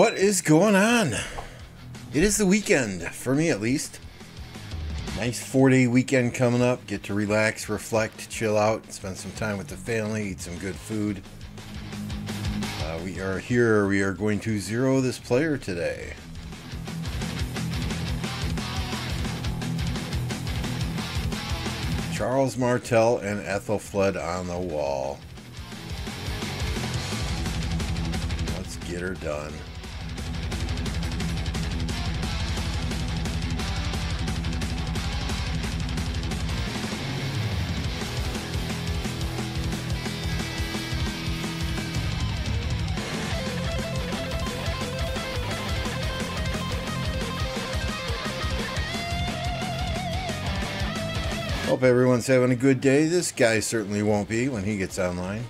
What is going on? It is the weekend, for me at least. Nice four day weekend coming up. Get to relax, reflect, chill out, spend some time with the family, eat some good food. Uh, we are here. We are going to zero this player today. Charles Martel and Aethelflaed on the wall. Let's get her done. Hope everyone's having a good day. This guy certainly won't be when he gets online.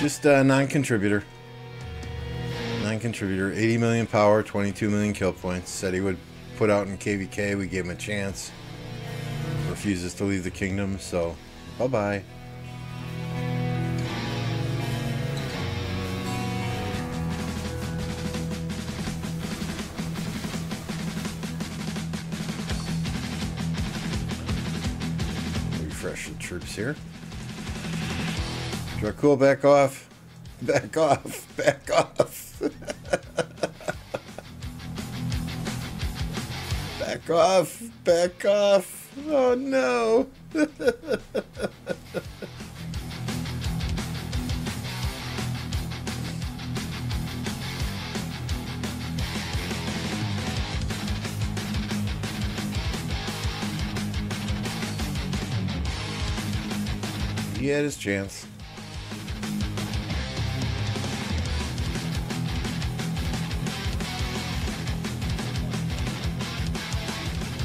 Just a non-contributor. Non-contributor. 80 million power, 22 million kill points. Said he would put out in KVK. We gave him a chance refuses to leave the kingdom, so bye bye. Refresh the troops here. Dracul, back off. Back off. Back off. back off. Back off. Oh no. he had his chance.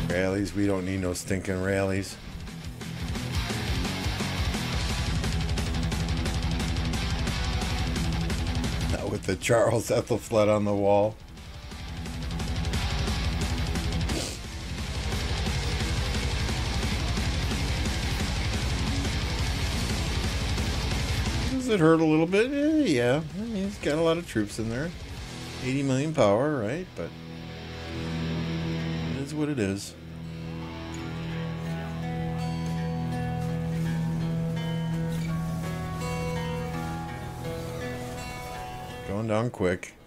Rallies, we don't need no stinking rallies. Not with the Charles Aethelflaed on the wall. Does it hurt a little bit? Eh, yeah, I mean, he's got a lot of troops in there. 80 million power, right? But it is what it is. Going down quick.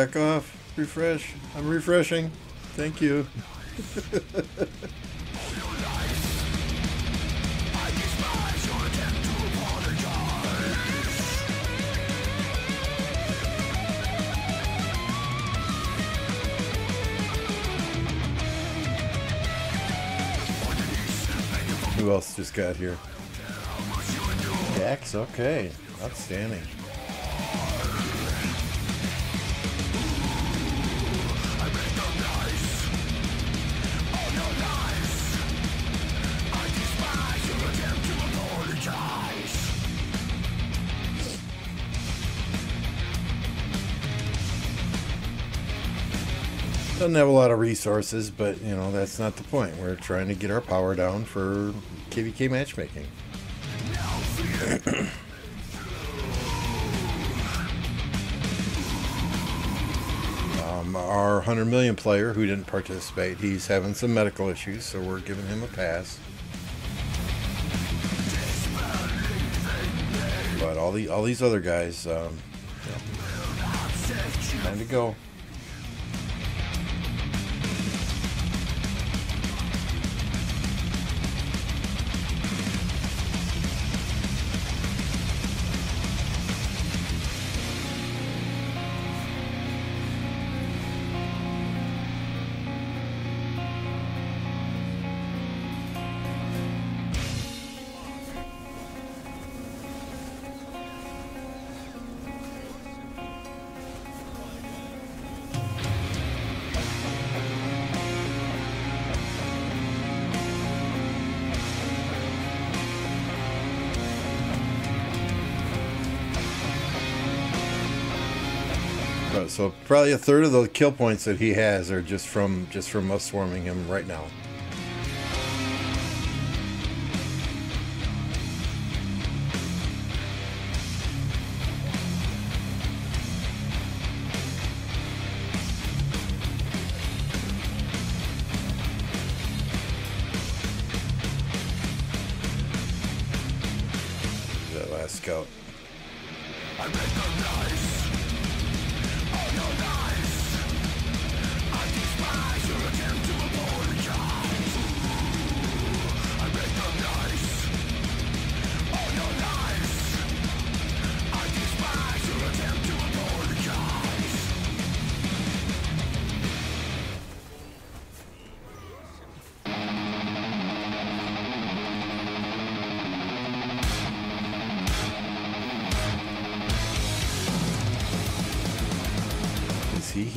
Back off. Refresh. I'm refreshing. Thank you. Who else just got here? Dax, okay. Outstanding. Doesn't have a lot of resources, but you know that's not the point. We're trying to get our power down for KVK matchmaking. um, our 100 million player who didn't participate, he's having some medical issues, so we're giving him a pass. But all the all these other guys, um, time to go. Probably a third of the kill points that he has are just from just from us swarming him right now. Last scout.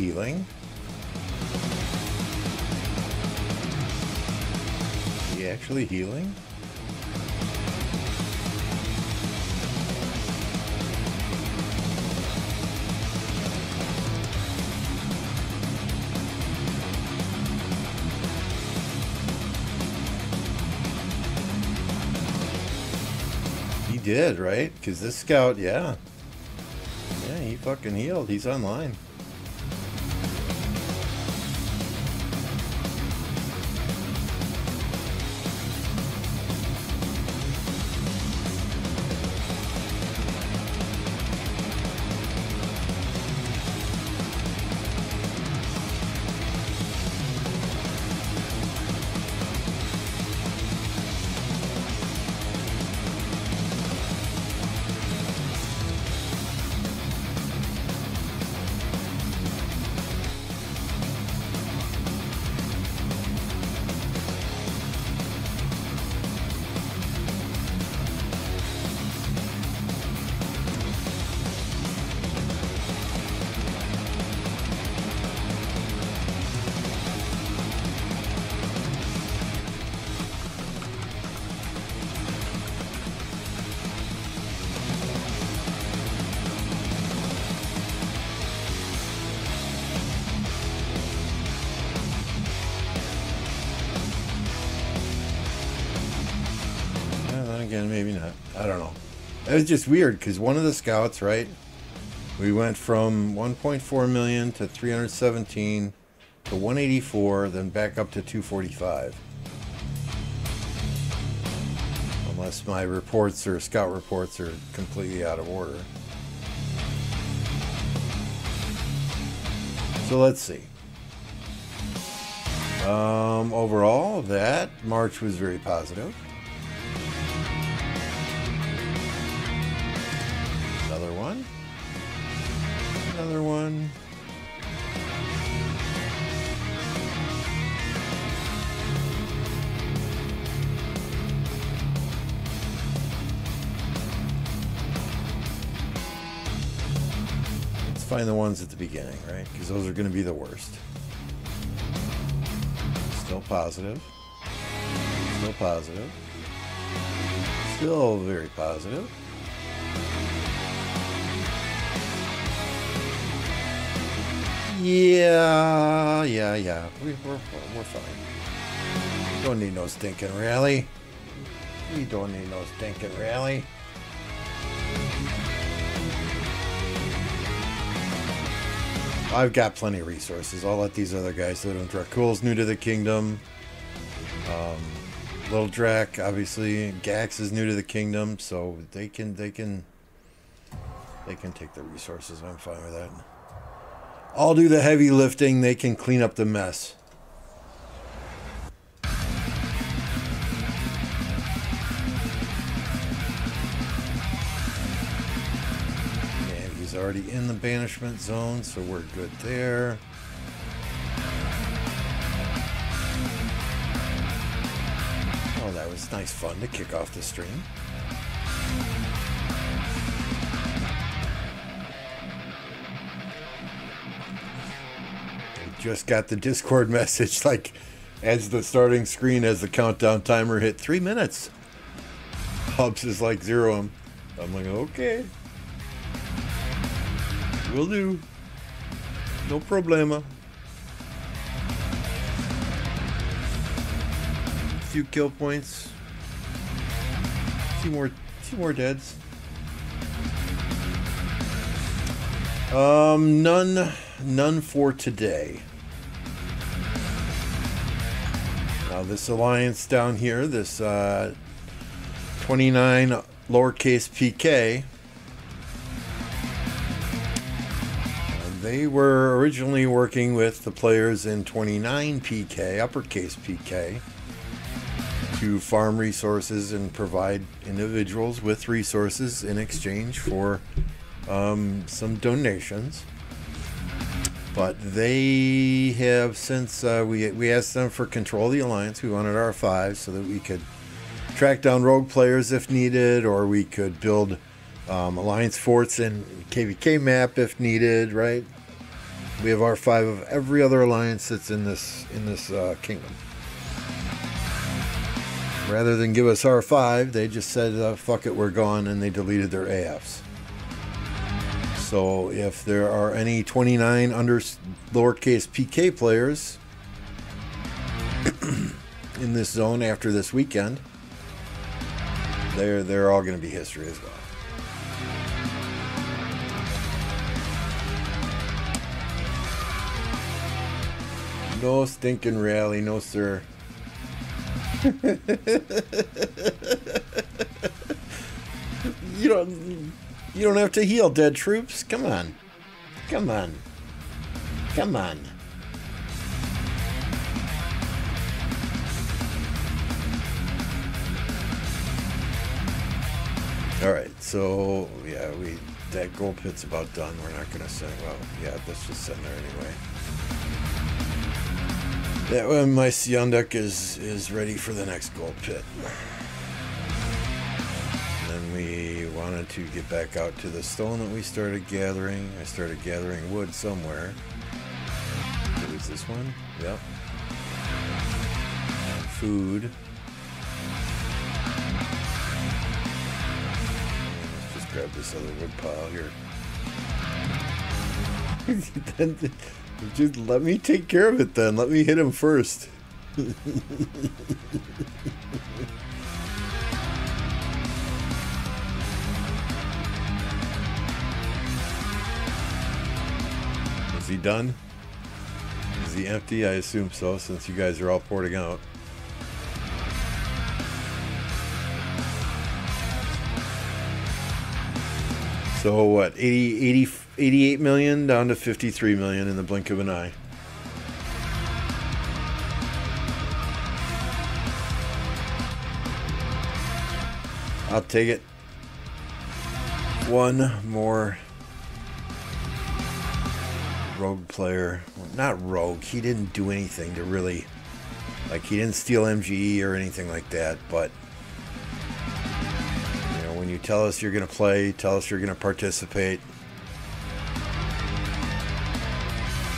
Healing? Is he actually healing? He did, right? Because this scout, yeah. Yeah, he fucking healed. He's online. Was just weird because one of the scouts, right? We went from 1.4 million to 317 to 184, then back up to 245. Unless my reports or scout reports are completely out of order. So let's see. Um, overall, that March was very positive. Find the ones at the beginning, right? Because those are going to be the worst. Still positive. Still positive. Still very positive. Yeah, yeah, yeah. We, we're, we're fine. Don't need no stinking rally. We don't need no stinking rally. I've got plenty of resources. I'll let these other guys do them. Dracul's new to the kingdom. Um, Little Drac, obviously, Gax is new to the kingdom, so they can they can they can take the resources. I'm fine with that. I'll do the heavy lifting. They can clean up the mess. Already in the banishment zone, so we're good there. Oh, that was nice fun to kick off the stream. just got the Discord message like as the starting screen as the countdown timer hit three minutes. Hubs is like zero. I'm, I'm like, okay. Will do. No problema. few kill points. A few more, few more deads. Um, none, none for today. Now this alliance down here, this uh, 29 lowercase pk, they were originally working with the players in 29 pk, uppercase pk to farm resources and provide individuals with resources in exchange for um, some donations. But they have since uh, we we asked them for control of the alliance. We wanted R5 so that we could track down rogue players if needed, or we could build um, alliance forts and KVK map if needed. Right? We have R5 of every other alliance that's in this in this uh, kingdom rather than give us R5, they just said, uh, fuck it, we're gone, and they deleted their AFs. So if there are any 29 under lowercase pk players in this zone after this weekend, they're, they're all going to be history as well. No stinking rally, no sir. you don't you don't have to heal dead troops. Come on. Come on. Come on. All right, so yeah, we that gold pit's about done. We're not gonna send. Well, yeah, let's just send there anyway. That way my Seondeok is, is ready for the next gold pit. then we wanted to get back out to the stone that we started gathering. I started gathering wood somewhere. What is this one? Yep. Food. Let's just grab this other wood pile here. Just let me take care of it then. Let me hit him first. Is he done? Is he empty? I assume so, since you guys are all porting out. So what, 80, 80 88 million down to 53 million in the blink of an eye. I'll take it. One more rogue player. Well, not rogue. He didn't do anything to really. Like, he didn't steal MGE or anything like that, but. You know, when you tell us you're going to play, tell us you're going to participate,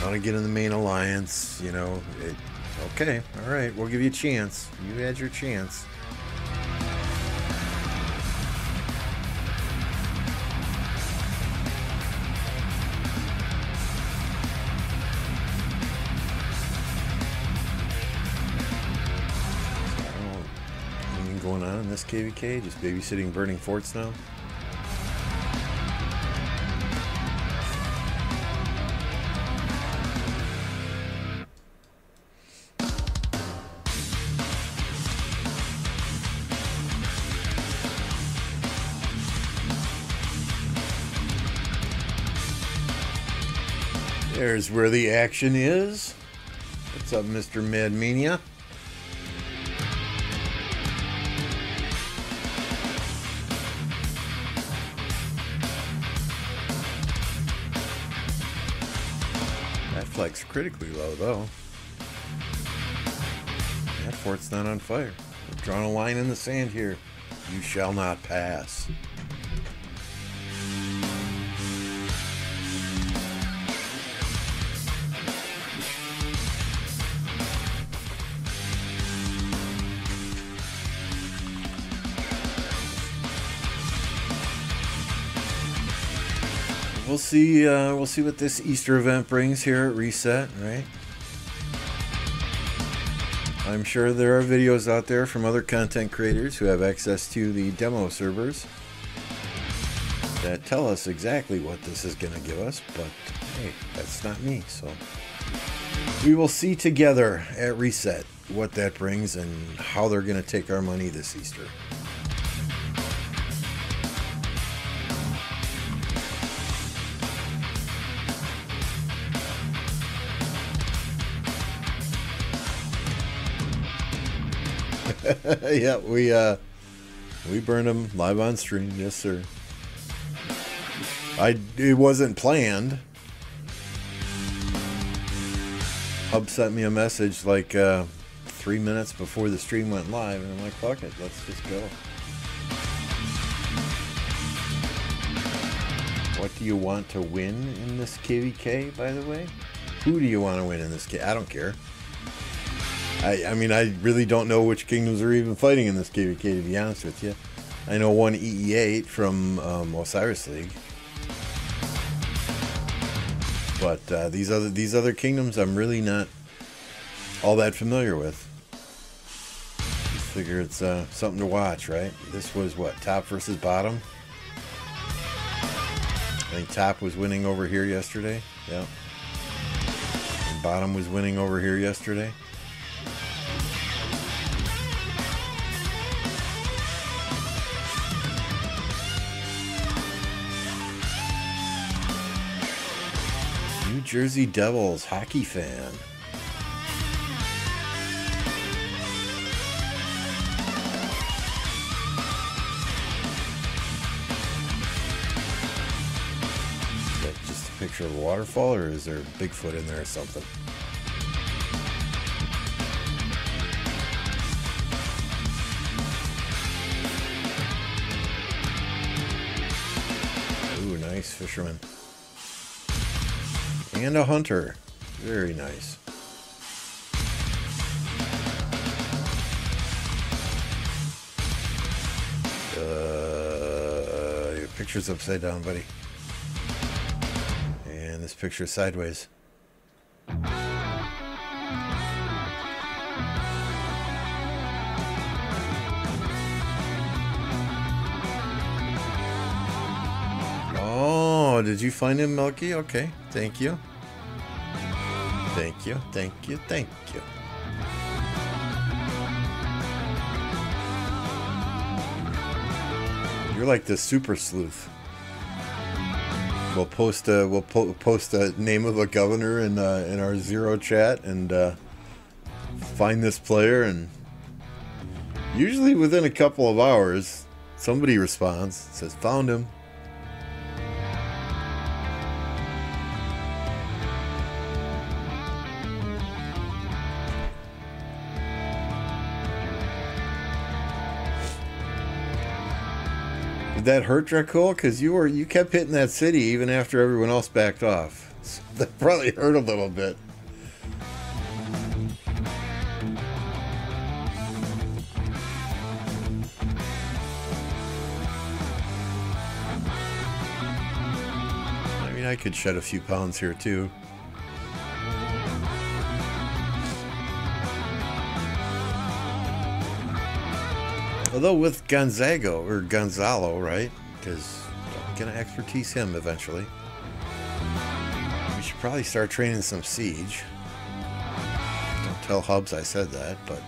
want to get in the main alliance, you know, it, okay, all right, we'll give you a chance. You had your chance. going on in this KVK? Just babysitting burning forts now? There's where the action is. What's up, Mr. Madmania? That flex critically low, though. That fort's not on fire. We've drawn a line in the sand here. You shall not pass. We'll see. Uh, we'll see what this Easter event brings here at Reset, right? I'm sure there are videos out there from other content creators who have access to the demo servers that tell us exactly what this is going to give us, but hey, that's not me. So we will see together at Reset what that brings and how they're going to take our money this Easter. yeah, we uh, we burned them live on stream. Yes, sir. I it wasn't planned. Hub sent me a message like uh, three minutes before the stream went live, and I'm like, "Fuck it, let's just go." What do you want to win in this KVK, by the way? Who do you want to win in this I don't care. I, I mean, I really don't know which kingdoms are even fighting in this KVK, to be honest with you. I know one EE8 from um, Osiris League. But uh, these other these other kingdoms, I'm really not all that familiar with. Just figure it's uh, something to watch, right? This was what top versus bottom. I think top was winning over here yesterday. Yeah. And bottom was winning over here yesterday. Jersey Devils hockey fan. Is that just a picture of a waterfall or is there Bigfoot in there or something? Ooh, nice fisherman. And a hunter. Very nice. Uh, your picture's upside down, buddy. And this picture sideways. Oh, did you find him, Milky? Okay, thank you. Thank you, thank you, thank you. You're like the super sleuth. We'll post a we'll po post a name of a governor in uh, in our zero chat and uh, find this player and usually within a couple of hours somebody responds says found him that hurt Dracul? Because you were you kept hitting that city even after everyone else backed off. So that probably hurt a little bit. I mean, I could shed a few pounds here too. Although with Gonzago or Gonzalo, right? Because I'm gonna expertise him eventually. We should probably start training some siege. Don't tell Hubs I said that, but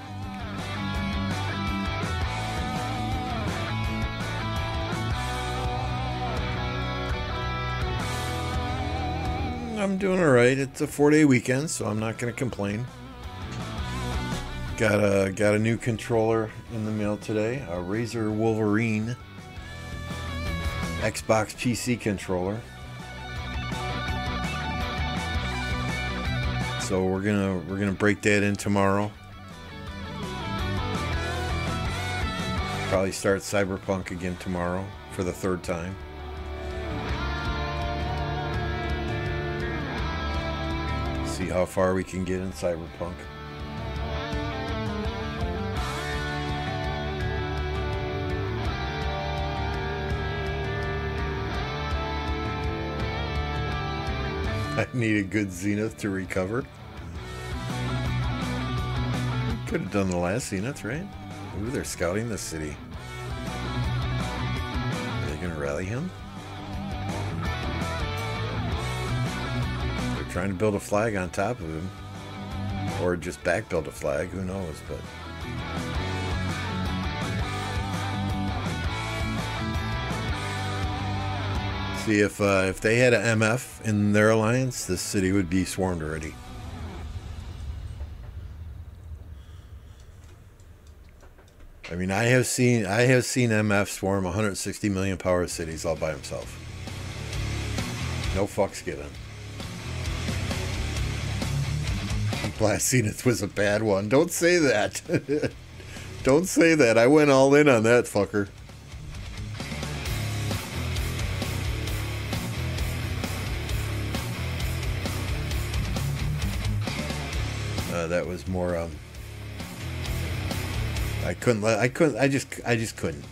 I'm doing all right. It's a four-day weekend, so I'm not gonna complain. Got a got a new controller in the mail today, a Razer Wolverine Xbox PC controller. So we're gonna we're gonna break that in tomorrow. Probably start Cyberpunk again tomorrow for the third time. See how far we can get in Cyberpunk. I need a good zenith to recover. Could have done the last zenith, right? Ooh, they're scouting the city. Are they going to rally him? They're trying to build a flag on top of him. Or just back build a flag, who knows, but... See, if, uh, if they had an MF in their alliance, this city would be swarmed already. I mean, I have seen I have seen MF swarm 160 million power cities all by himself. No fucks given. Blast Zenith was a bad one. Don't say that. Don't say that. I went all in on that fucker. Uh, that was more um, I couldn't let I couldn't I just I just couldn't.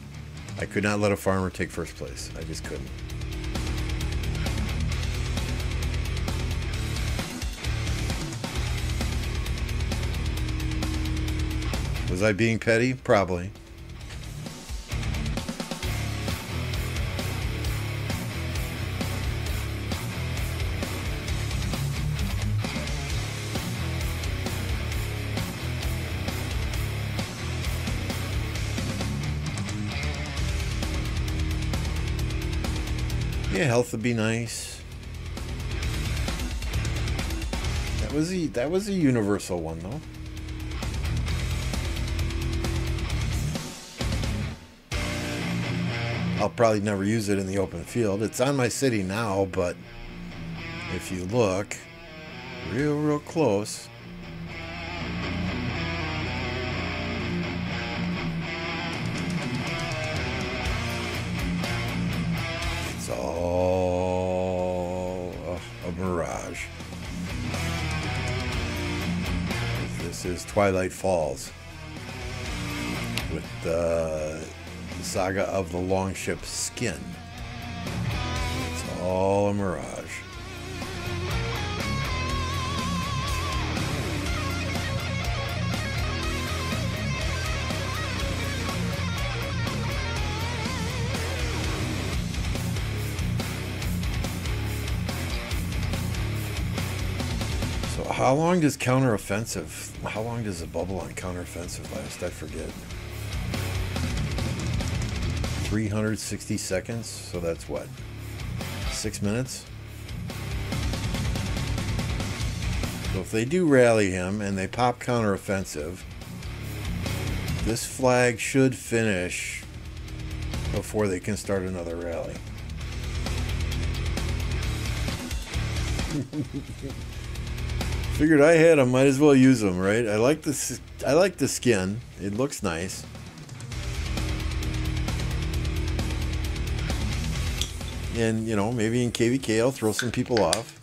I could not let a farmer take first place. I just couldn't. Was I being petty? Probably. Yeah, health would be nice. That was a that was a universal one though. I'll probably never use it in the open field. It's on my city now, but if you look real, real close, Twilight Falls with uh, the saga of the longship Skin. It's all a mirage. How long does counteroffensive, how long does a bubble on counteroffensive last? I forget. 360 seconds, so that's what? Six minutes? So if they do rally him and they pop counteroffensive, this flag should finish before they can start another rally. Figured I had them, might as well use them, right? I like this. I like the skin. It looks nice. And, you know, maybe in KVK I'll throw some people off.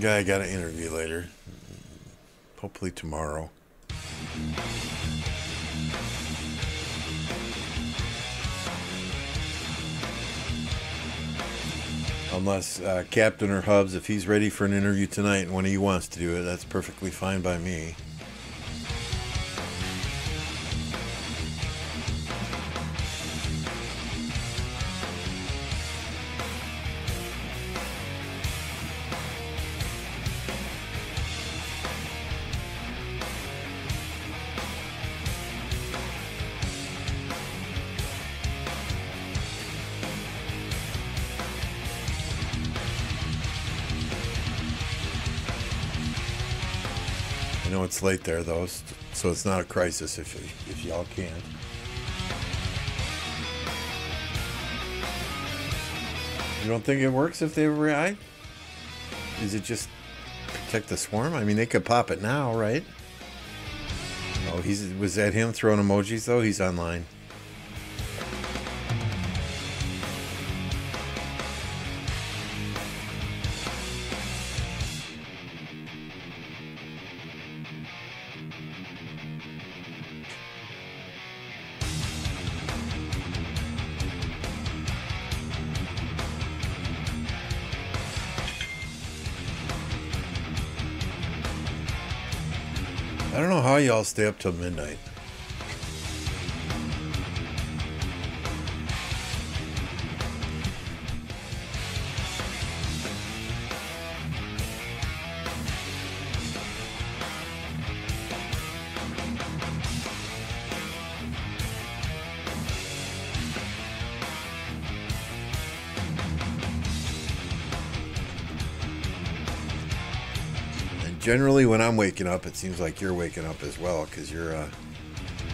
One guy I got to interview later. Hopefully tomorrow. Unless uh, Captain or Hubs, if he's ready for an interview tonight and when he wants to do it, that's perfectly fine by me. Know it's late there though, so it's not a crisis if if y'all can't. You don't think it works if they react? Is it just protect the swarm? I mean, they could pop it now, right? Oh, he's was that him throwing emojis though? He's online. How stay up till midnight. Generally when I'm waking up, it seems like you're waking up as well because you're uh,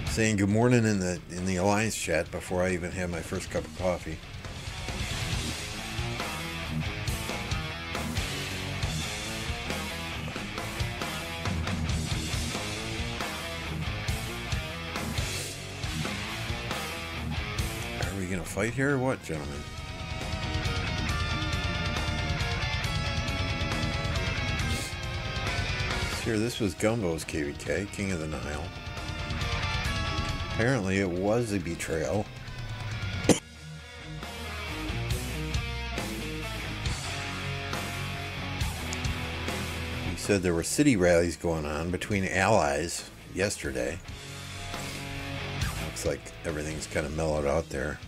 saying good morning in the in the alliance chat before I even have my first cup of coffee. Are we gonna fight here or what, gentlemen? Here, this was Gumbo's KVK, King of the Nile. Apparently, it was a betrayal. he said there were city rallies going on between allies yesterday. Looks like everything's kind of mellowed out there.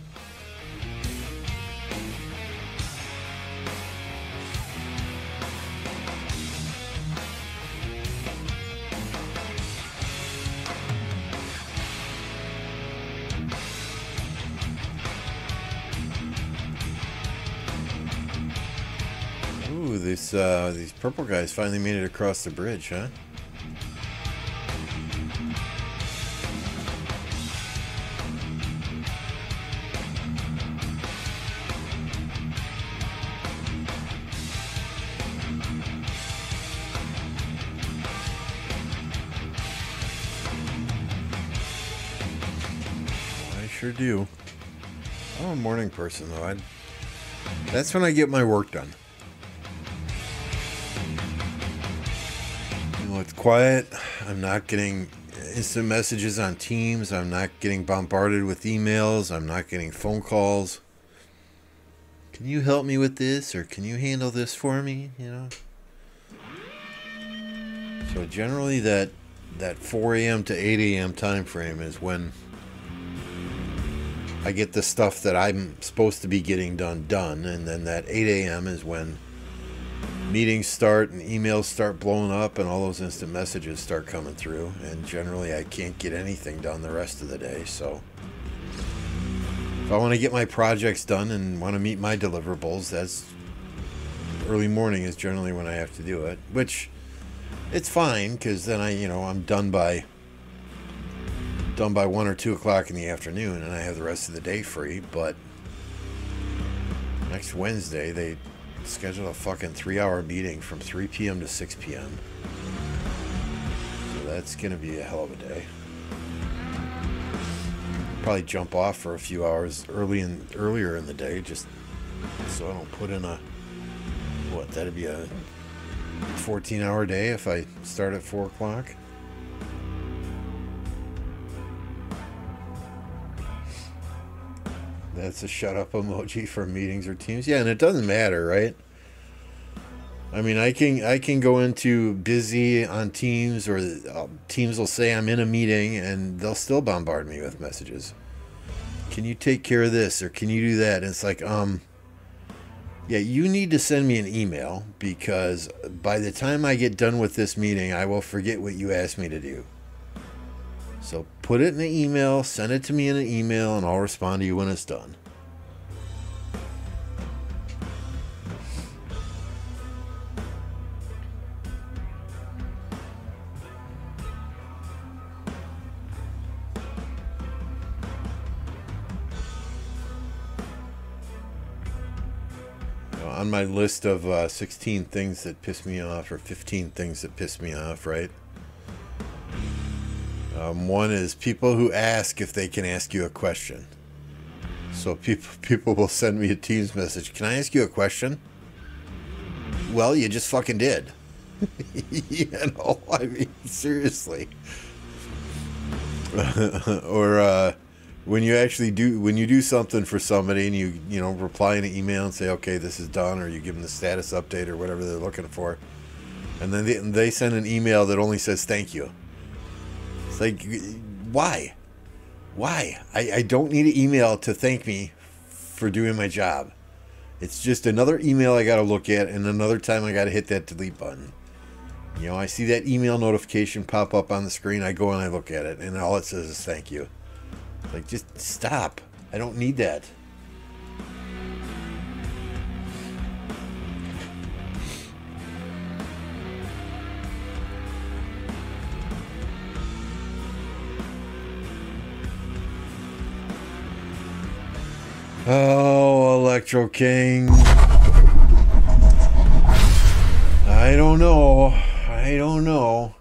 These uh, these purple guys finally made it across the bridge, huh? I sure do. I'm a morning person though. i that's when I get my work done. It's quiet. I'm not getting instant messages on Teams. I'm not getting bombarded with emails. I'm not getting phone calls. Can you help me with this or can you handle this for me, you know? So generally that that 4 a.m. to 8 a.m. time frame is when I get the stuff that I'm supposed to be getting done done and then that 8 a.m. is when meetings start and emails start blowing up and all those instant messages start coming through. And generally I can't get anything done the rest of the day. So if I want to get my projects done and want to meet my deliverables that's early morning is generally when I have to do it which it's fine because then I you know I'm done by done by one or two o'clock in the afternoon and I have the rest of the day free. But next Wednesday they schedule a fucking three hour meeting from 3 p.m. to 6 p.m. So that's going to be a hell of a day. Probably jump off for a few hours early in earlier in the day just so I don't put in a what that'd be a 14 hour day if I start at 4 o'clock. That's a shut up emoji for meetings or teams. Yeah, and it doesn't matter, right? I mean, I can I can go into busy on Teams, or uh, Teams will say I'm in a meeting, and they'll still bombard me with messages. Can you take care of this, or can you do that? And it's like, um, yeah, you need to send me an email because by the time I get done with this meeting, I will forget what you asked me to do. So put it in an email, send it to me in an email, and I'll respond to you when it's done. on my list of uh, 16 things that piss me off, or 15 things that piss me off, right? Um, one is people who ask if they can ask you a question. So people people will send me a Teams message. Can I ask you a question? Well, you just fucking did. you know, I mean, seriously. or uh, when you actually do when you do something for somebody and you you know reply in an email and say okay this is done or you give them the status update or whatever they're looking for, and then they, they send an email that only says thank you Like, why? Why? I, I don't need an email to thank me for doing my job. It's just another email I got to look at, and another time I got to hit that delete button. You know, I see that email notification pop up on the screen. I go and I look at it, and all it says is thank you. Like, just stop. I don't need that. Oh, Electro King. I don't know. I don't know.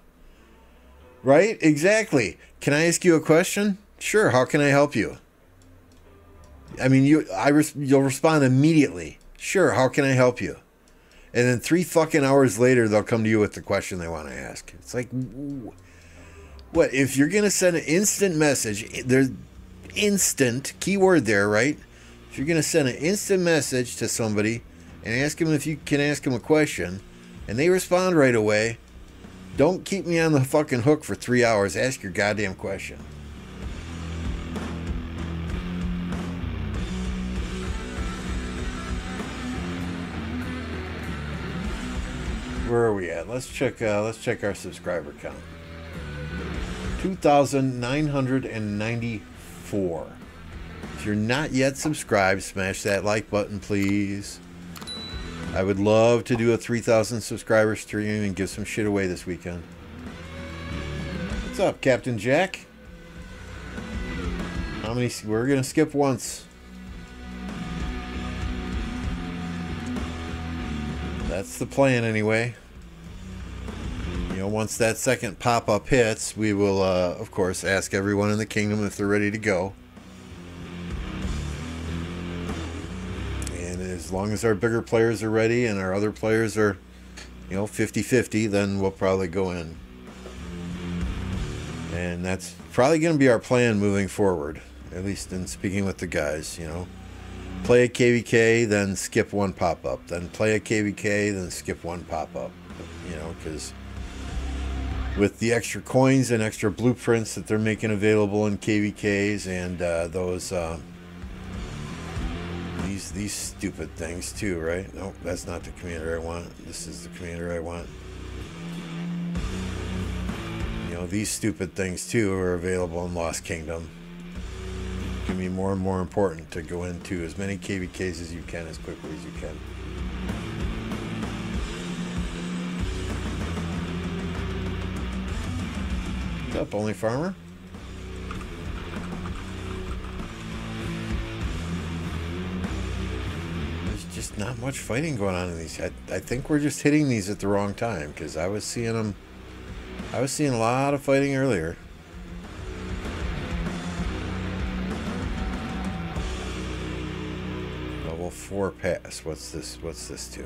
Right? Exactly. Can I ask you a question? Sure. How can I help you? I mean, you I res- you'll respond immediately. Sure. How can I help you? And then three fucking hours later, they'll come to you with the question they want to ask. It's like, what if you're gonna send an instant message? There's instant keyword there, right? If you're gonna send an instant message to somebody and ask them if you can ask them a question, and they respond right away, don't keep me on the fucking hook for three hours. Ask your goddamn question. Where are we at? Let's check. Uh, let's check our subscriber count. Two thousand nine hundred and ninety-four. If you're not yet subscribed, smash that like button, please. I would love to do a 3,000 subscriber stream and give some shit away this weekend. What's up, Captain Jack? How many? We're gonna skip once. That's the plan, anyway. You know, once that second pop-up hits, we will, uh, of course, ask everyone in the kingdom if they're ready to go. As long as our bigger players are ready and our other players are, you know, 50-50, then we'll probably go in. And that's probably going to be our plan moving forward, at least in speaking with the guys, you know. Play a KVK, then skip one pop-up. Then play a KVK, then skip one pop-up. You know, because with the extra coins and extra blueprints that they're making available in KVKs and uh, those... Uh, these these stupid things too, right? Nope, that's not the commander I want. This is the commander I want. You know, these stupid things too are available in Lost Kingdom. It's gonna be more and more important to go into as many KVKs as you can as quickly as you can. Up, Only Farmer? Just not much fighting going on in these. I, I think we're just hitting these at the wrong time because I was seeing them. I was seeing a lot of fighting earlier. Level four pass. What's this? What's this to?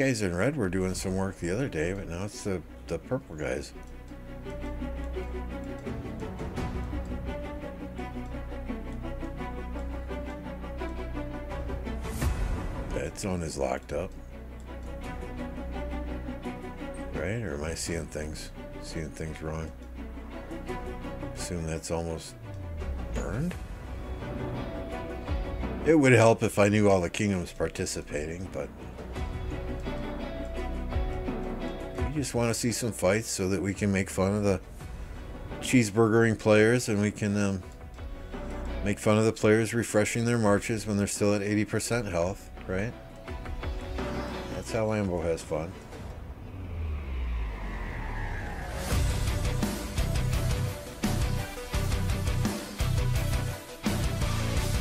Guys in red were doing some work the other day, but now it's the, the purple guys. That zone is locked up. Right? Or am I seeing things seeing things wrong? Assume that's almost burned? It would help if I knew all the kingdoms participating, but just want to see some fights so that we can make fun of the cheeseburgering players and we can um, make fun of the players refreshing their marches when they're still at 80% health, right? That's how Lambeau has fun.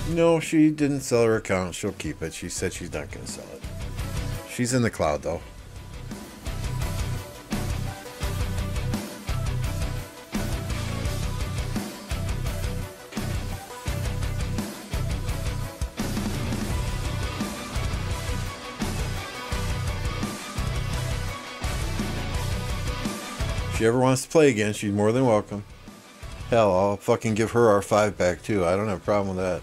No, she didn't sell her account. She'll keep it. She said she's not going to sell it. She's in the cloud, though. She ever wants to play again, she's more than welcome. Hell, I'll fucking give her our five back too. I don't have a problem with that.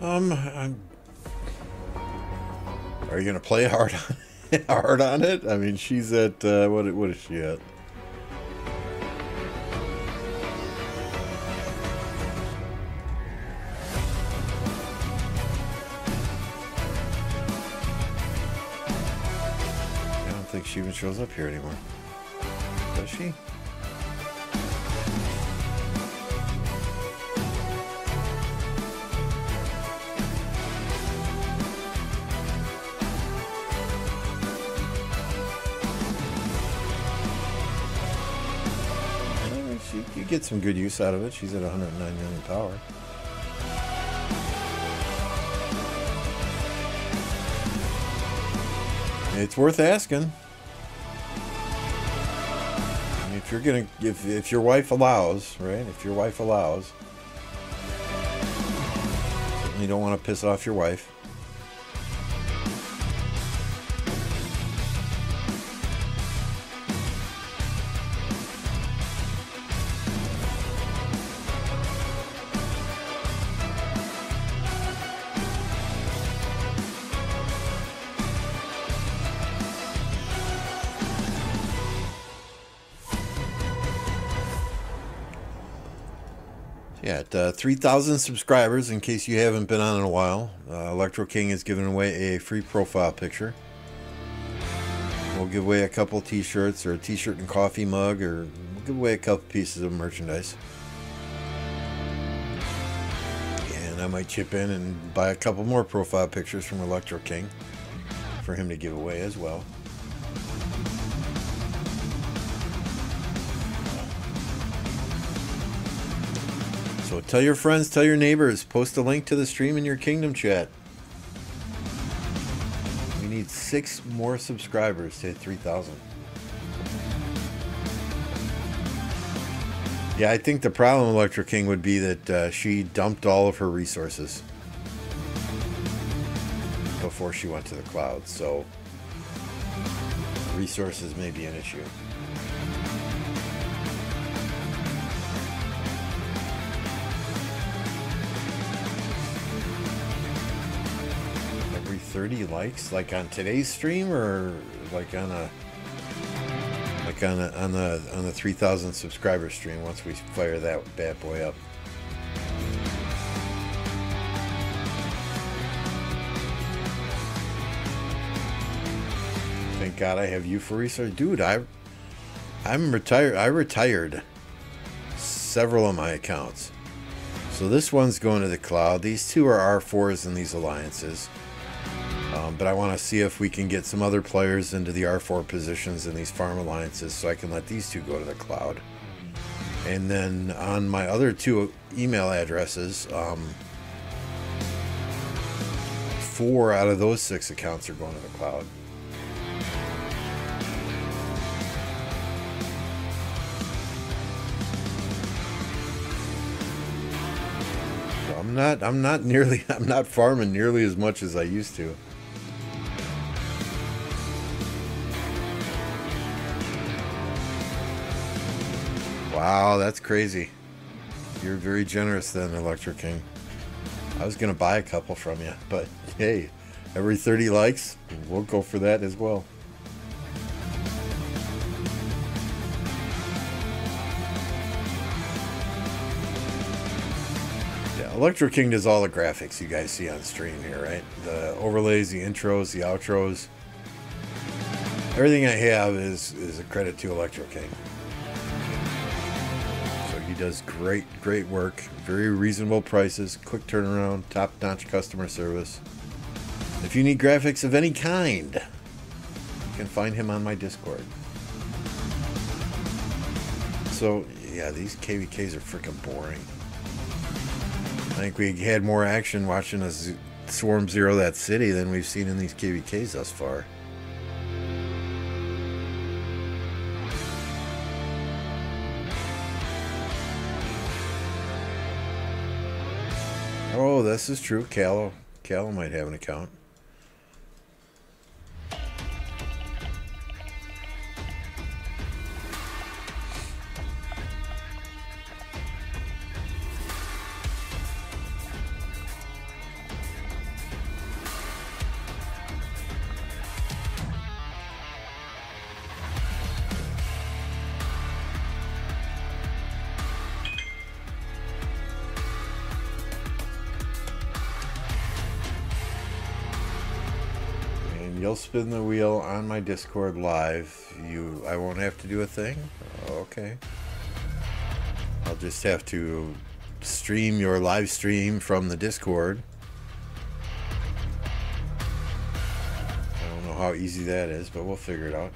Um, I'm, are you gonna play hard on hard on it? I mean, she's at uh, what? What is she at? I don't think she even shows up here anymore. Does she? Get some good use out of it. She's at 109 million power. It's worth asking. If you're gonna, if if your wife allows, right? If your wife allows, you don't want to piss off your wife. 3,000 subscribers, in case you haven't been on in a while, uh, Electro King is giving away a free profile picture. We'll give away a couple t shirts or a t shirt and coffee mug, or we'll give away a couple pieces of merchandise. And I might chip in and buy a couple more profile pictures from Electro King for him to give away as well. So tell your friends, tell your neighbors, post a link to the stream in your Kingdom chat. We need six more subscribers to hit 3,000. Yeah, I think the problem, Electro King, would be that uh, she dumped all of her resources before she went to the cloud. So resources may be an issue. 30 likes like on today's stream or like on a like on a, on the on the 3000 subscriber stream once we fire that bad boy up thank god i have you for research dude i i'm retired i retired several of my accounts so this one's going to the cloud. These two are R4s in these alliances. Um, but I want to see if we can get some other players into the R4 positions in these farm alliances so I can let these two go to the cloud. And then on my other two email addresses, um, four out of those six accounts are going to the cloud. I'm not I'm not nearly I'm not farming nearly as much as I used to. Wow, that's crazy. You're very generous then, Electro King. I was gonna buy a couple from you, but hey, every 30 likes, we'll go for that as well. Yeah, Electro King does all the graphics you guys see on stream here, right? The overlays, the intros, the outros. Everything I have is is a credit to Electro King. Does great, great work. Very reasonable prices, quick turnaround, top-notch customer service. If you need graphics of any kind, you can find him on my Discord. So yeah, these KVKs are freaking boring. I think we had more action watching us Swarm Zero that city than we've seen in these KVKs thus far. Oh, this is true. Callow, Callow might have an account. Spin the wheel on my Discord live. You, I won't have to do a thing. Okay. I'll just have to stream your live stream from the Discord. I don't know how easy that is, but we'll figure it out.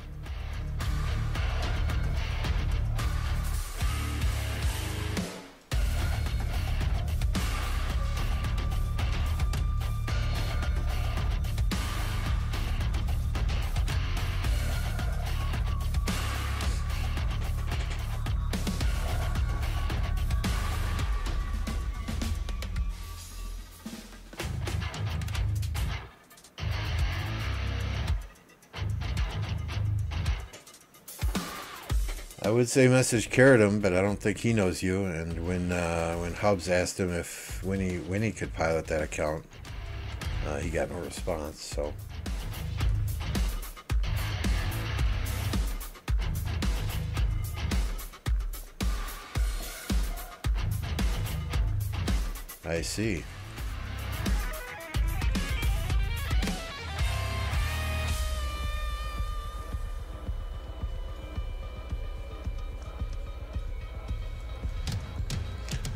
Say message Carrotum, but I don't think he knows you. And when uh, when Hubs asked him if when he could pilot that account, uh, he got no response. So. I see.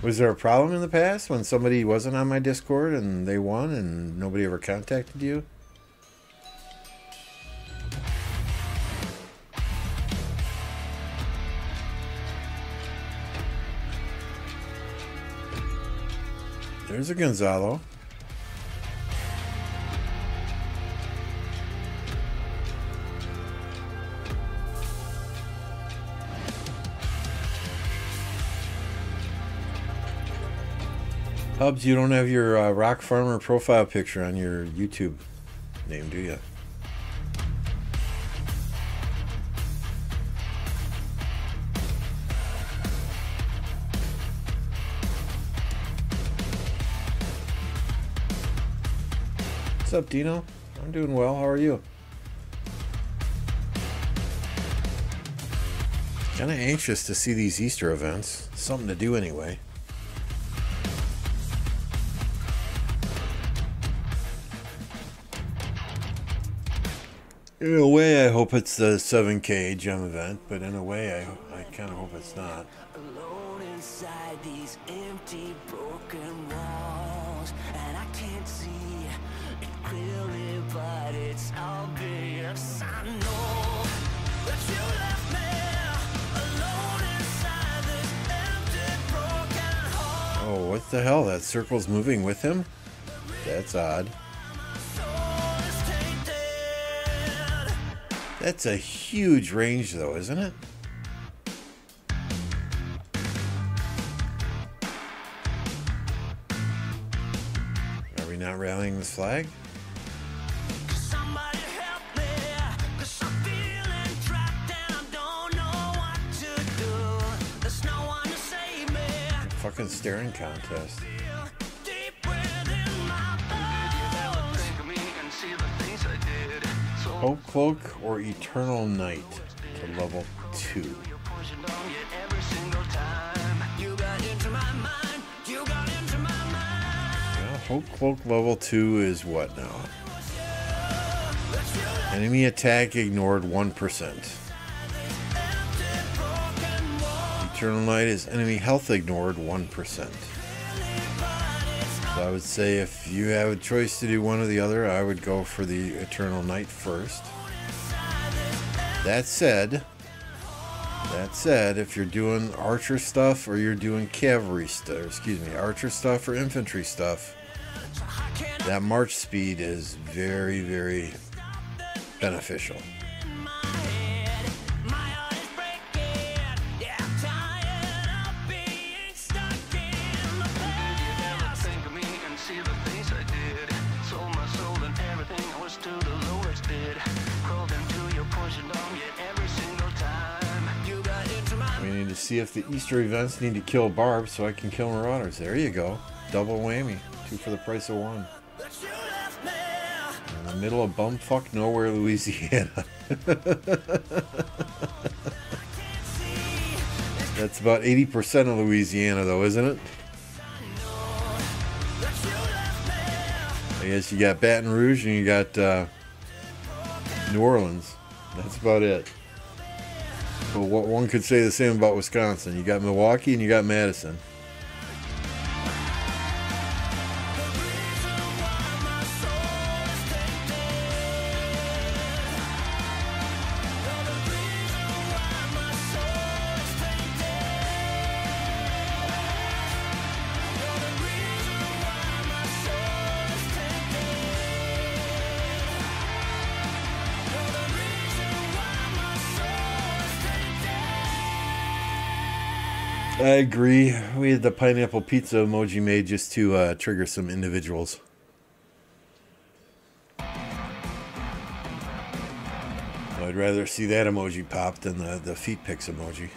Was there a problem in the past when somebody wasn't on my Discord and they won and nobody ever contacted you? There's a Gonzalo. Hubs, you don't have your uh, Rock Farmer profile picture on your YouTube name, do you? What's up, Dino? I'm doing well. How are you? Kind of anxious to see these Easter events. Something to do anyway. In a way, I hope it's the 7K gem event, but in a way, I, I kind of hope it's not. Alone inside these empty, broken walls, and I can't see it clearly, but it's obvious. I know that you left me alone inside this empty, broken hole. Oh, what the hell? That circle's moving with him? That's odd. That's a huge range, though, isn't it? Are we not rallying this flag? Fucking staring contest. Hope Cloak or Eternal Night to level 2. Well, Hope Cloak level 2 is what now? Enemy attack ignored 1%. Eternal Night is enemy health ignored 1%. So I would say if you have a choice to do one or the other, I would go for the Eternal Night first. That said, that said, if you're doing archer stuff or you're doing cavalry stuff, excuse me, archer stuff or infantry stuff, that march speed is very, very beneficial. See if the Easter events need to kill Barb so I can kill Marauders. There you go. Double whammy. Two for the price of one. In the middle of bumfuck nowhere, Louisiana. That's about 80% of Louisiana, though, isn't it? I guess you got Baton Rouge and you got uh, New Orleans. That's about it. What one could say the same about Wisconsin. You got Milwaukee and you got Madison. Agree. We had the pineapple pizza emoji made just to uh, trigger some individuals. I'd rather see that emoji pop than the, the feet pics emoji.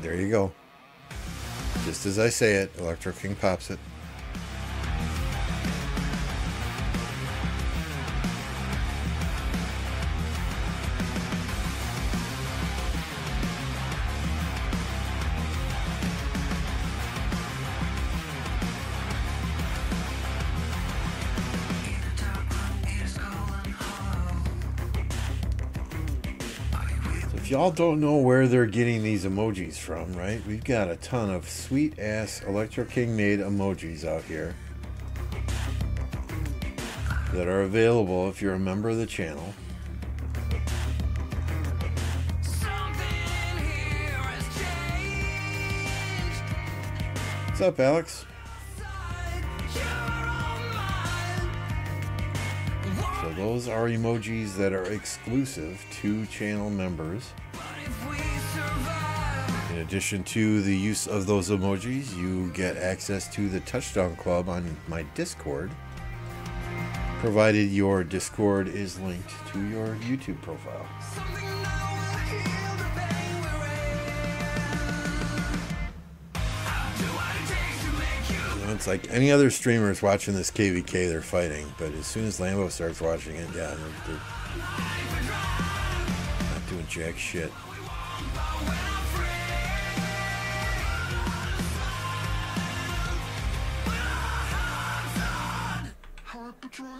There you go. Just as I say it, Electro King pops it. Y'all don't know where they're getting these emojis from, right? We've got a ton of sweet ass Electro King made emojis out here that are available if you're a member of the channel. What's up, Alex? So those are emojis that are exclusive to channel members. In addition to the use of those emojis, you get access to the Touchdown Club on my Discord, provided your Discord is linked to your YouTube profile. it's like any other streamers watching this KVK, they're fighting. But as soon as Lambeau starts watching it, yeah, they're, they're not doing jack shit. Thank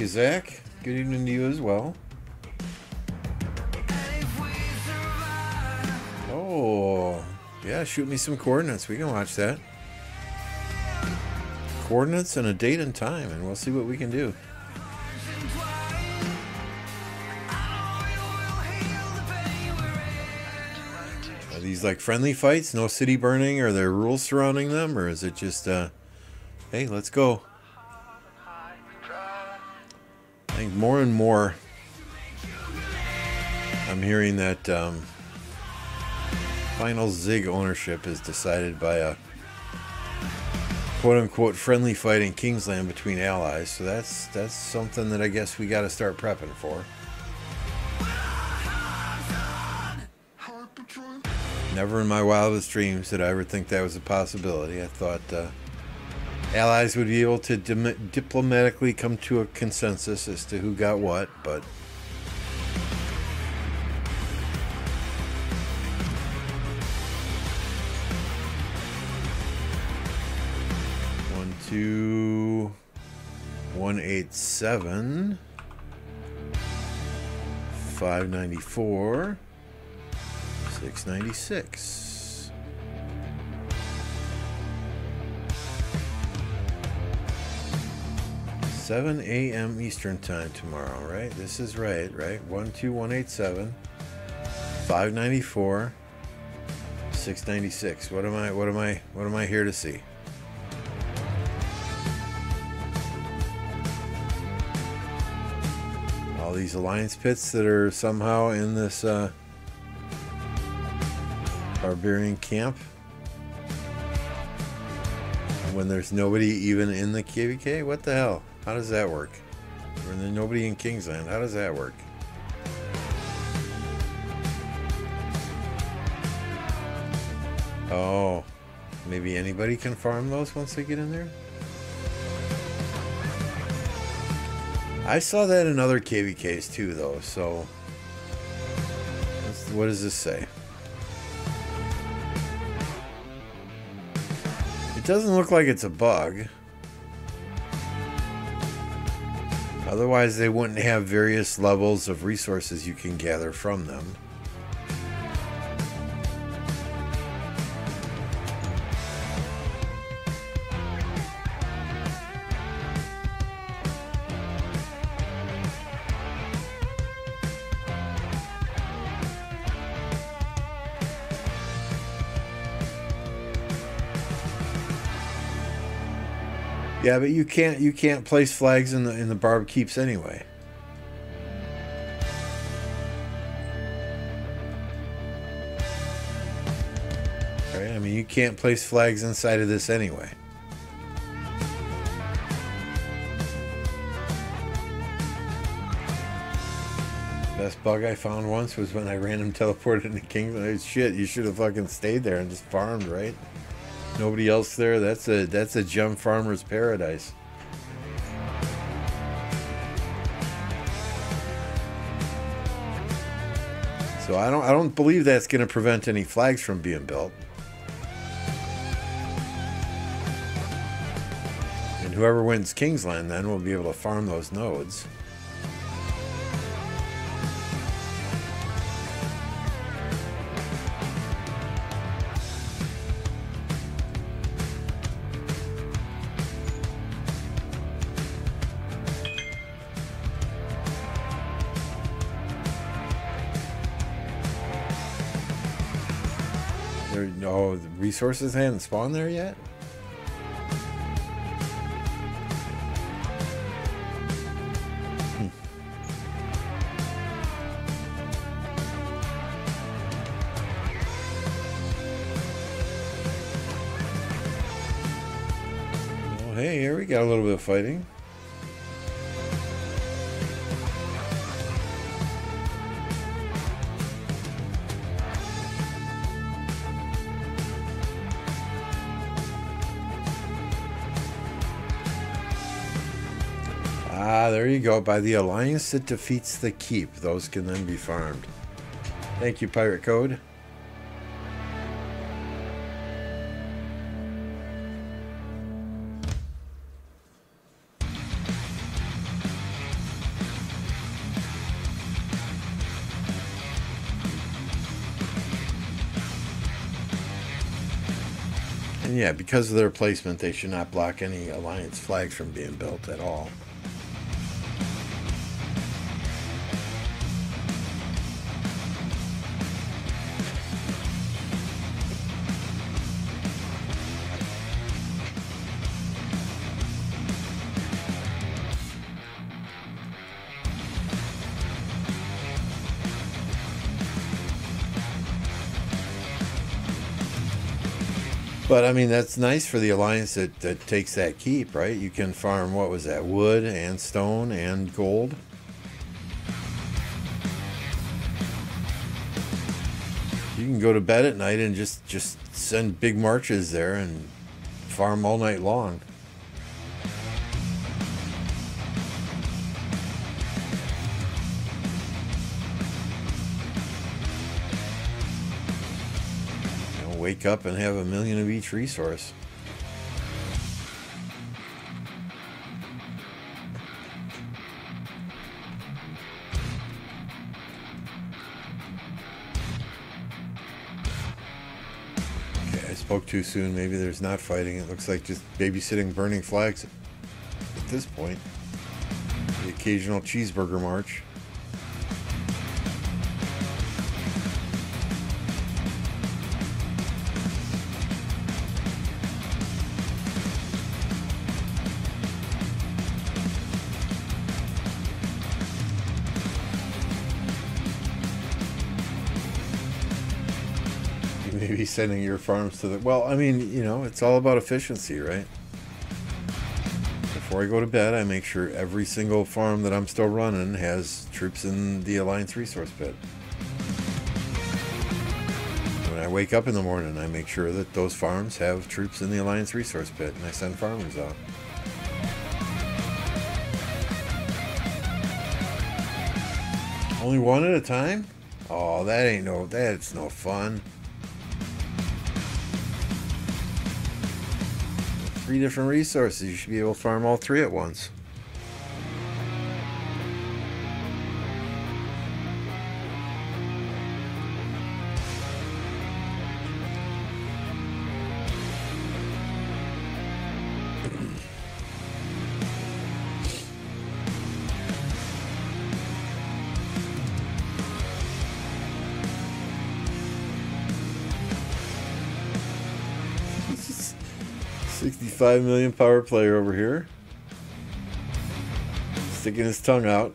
you, Zach. Good evening to you as well. Oh, yeah, shoot me some coordinates. We can watch that. Coordinates and a date and time, and we'll see what we can do. Are these like friendly fights? No city burning? Are there rules surrounding them? Or is it just, uh, hey, let's go? I think more and more I'm hearing that um, final Zig ownership is decided by a quote unquote friendly fight in Kingsland between allies. So that's that's something that I guess we got to start prepping for. Never in my wildest dreams did I ever think that was a possibility. I thought uh, allies would be able to diplomatically come to a consensus as to who got what, but one eight seven five ninety four six ninety six. 7 a.m. Eastern Time tomorrow, right? This is right, right? 12187 594 696. What am I what am I what am I here to see? These alliance pits that are somehow in this uh, barbarian camp when there's nobody even in the KVK? What the hell? How does that work? When there's nobody in Kingsland, how does that work? Oh, maybe anybody can farm those once they get in there? I saw that in other KVKs too, though, so... What does this say? It doesn't look like it's a bug. Otherwise, they wouldn't have various levels of resources you can gather from them. Yeah, but you can't you can't place flags in the in the barb keeps anyway. Right? I mean, you can't place flags inside of this anyway. Best bug I found once was when I random teleported into Kingdom. Shit, you should have fucking stayed there and just farmed, right? Nobody else there. That's a that's a gem farmer's paradise. So I don't I don't believe that's going to prevent any flags from being built. And whoever wins Kingsland then will be able to farm those nodes. Resources hadn't spawned there yet? Hmm. Hey, here we got a little bit of fighting. There you go. By the alliance that defeats the keep, those can then be farmed. Thank you, Pirate Code. And yeah, because of their placement, they should not block any alliance flags from being built at all. But I mean, that's nice for the alliance that, that takes that keep, right? You can farm, what was that, wood and stone and gold? You can go to bed at night and just, just send big marches there and farm all night long. Wake up and have a million of each resource. Okay, I spoke too soon. Maybe there's not fighting. It looks like just babysitting burning flags at this point. The occasional cheeseburger march. Maybe sending your farms to the. Well, I mean, you know, it's all about efficiency, right? Before I go to bed, I make sure every single farm that I'm still running has troops in the Alliance resource pit. When I wake up in the morning, I make sure that those farms have troops in the Alliance resource pit, and I send farmers out. Only one at a time? Oh, that ain't no, that's no fun. Three different resources. You should be able to farm all three at once. Sixty-five million power player over here, sticking his tongue out.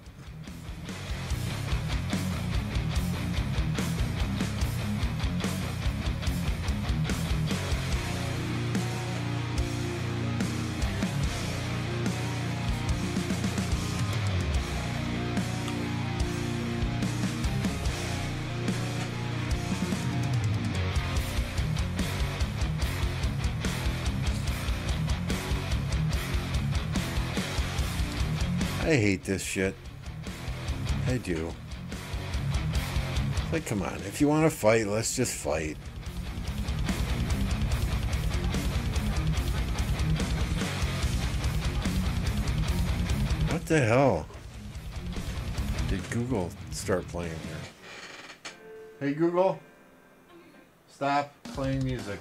Hate this shit. I do. Like, come on. If you want to fight, let's just fight. What the hell? Did Google start playing here? Hey, Google. Stop playing music.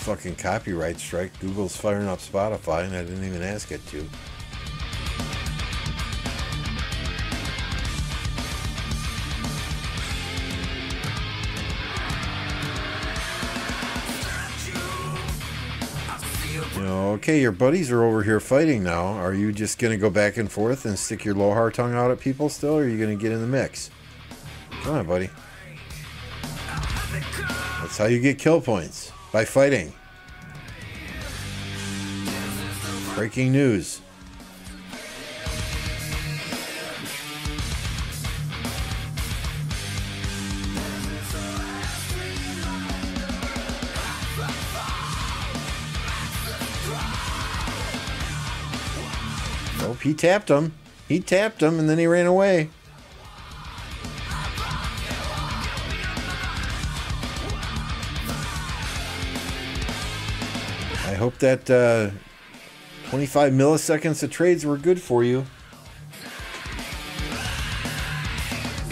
Fucking copyright strike. Google's firing up Spotify, and I didn't even ask it to. Okay, your buddies are over here fighting now. Are you just going to go back and forth and stick your Lohar tongue out at people still, or are you going to get in the mix? Come on, buddy. That's how you get kill points. By fighting. Breaking news. Oh, he tapped him. He tapped him and then he ran away. I hope that uh, 25 milliseconds of trades were good for you.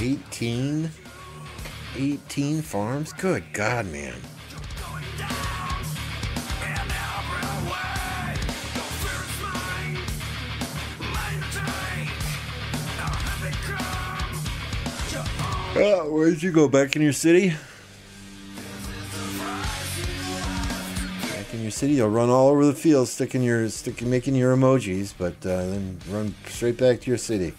18? 18 farms? Good God, man. Oh, where'd you go? Back in your city? Your city, you'll run all over the field, sticking your, sticking, making your emojis, but uh, then run straight back to your city.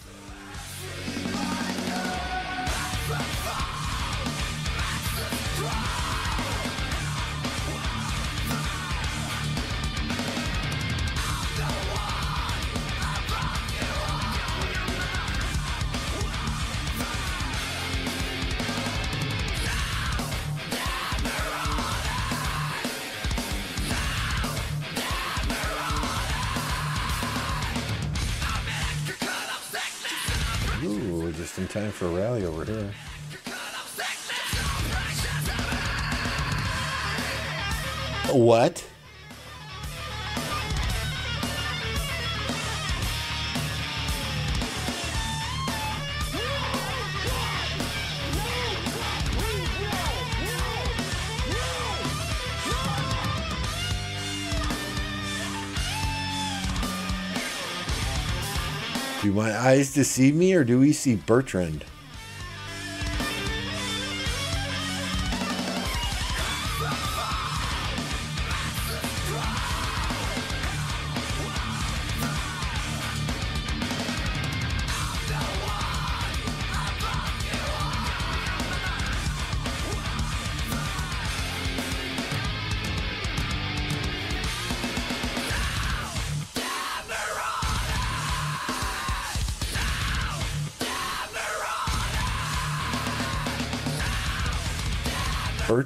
Eyes deceive me, or do we see Bertrand?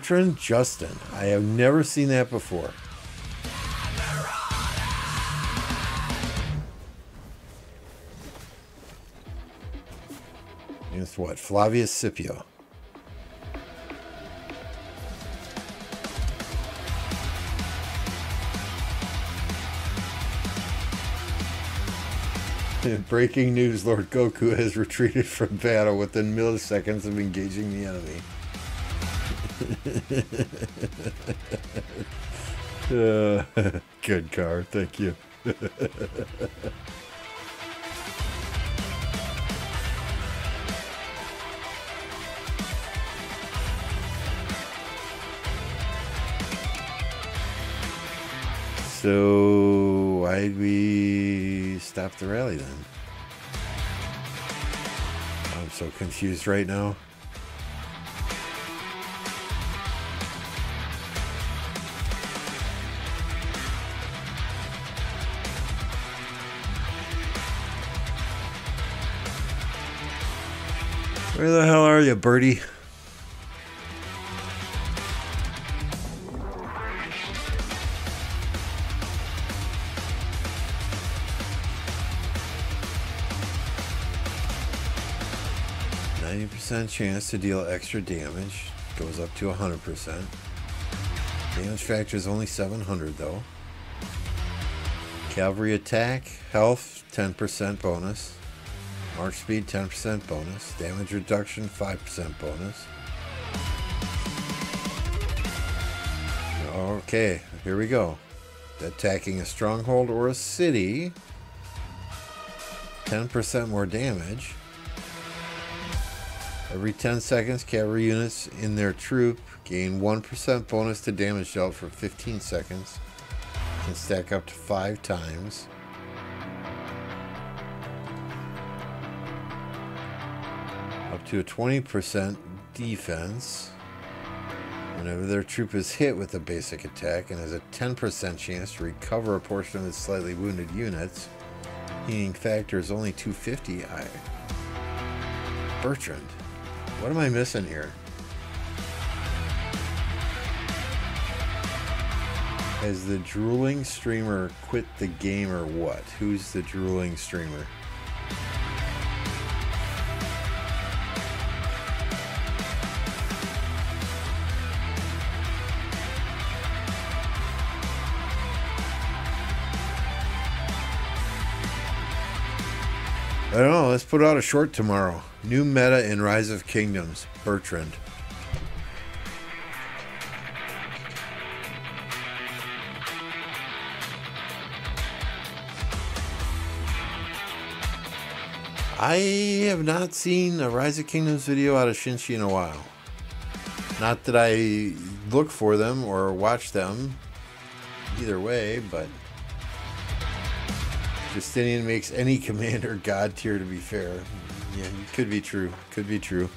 Bertrand Justin. I have never seen that before. It's what? Flavius Scipio. Breaking news Lord Goku has retreated from battle within milliseconds of engaging the enemy. Uh, good car, thank you. so, why'd we stop the rally then? I'm so confused right now. Where the hell are you, birdie? Ninety percent chance to deal extra damage. Goes up to hundred percent. Damage factor is only seven hundred though. Cavalry attack, health, ten percent bonus. March speed 10% bonus. Damage reduction 5% bonus. Okay, here we go. Attacking a stronghold or a city. 10% more damage. Every 10 seconds, cavalry units in their troop gain 1% bonus to damage dealt for 15 seconds. Can stack up to 5 times. To a 20% defense whenever their troop is hit with a basic attack and has a 10% chance to recover a portion of its slightly wounded units. Healing factor is only 250. I... Bertrand, what am I missing here? Has the drooling streamer quit the game or what? Who's the drooling streamer? Don't know. Let's put out a short tomorrow. New meta in Rise of Kingdoms. Bertrand. I have not seen a Rise of Kingdoms video out of Shinshi in a while. Not that I look for them or watch them either way, but Justinian makes any commander god tier to be fair. Yeah, could be true. Could be true.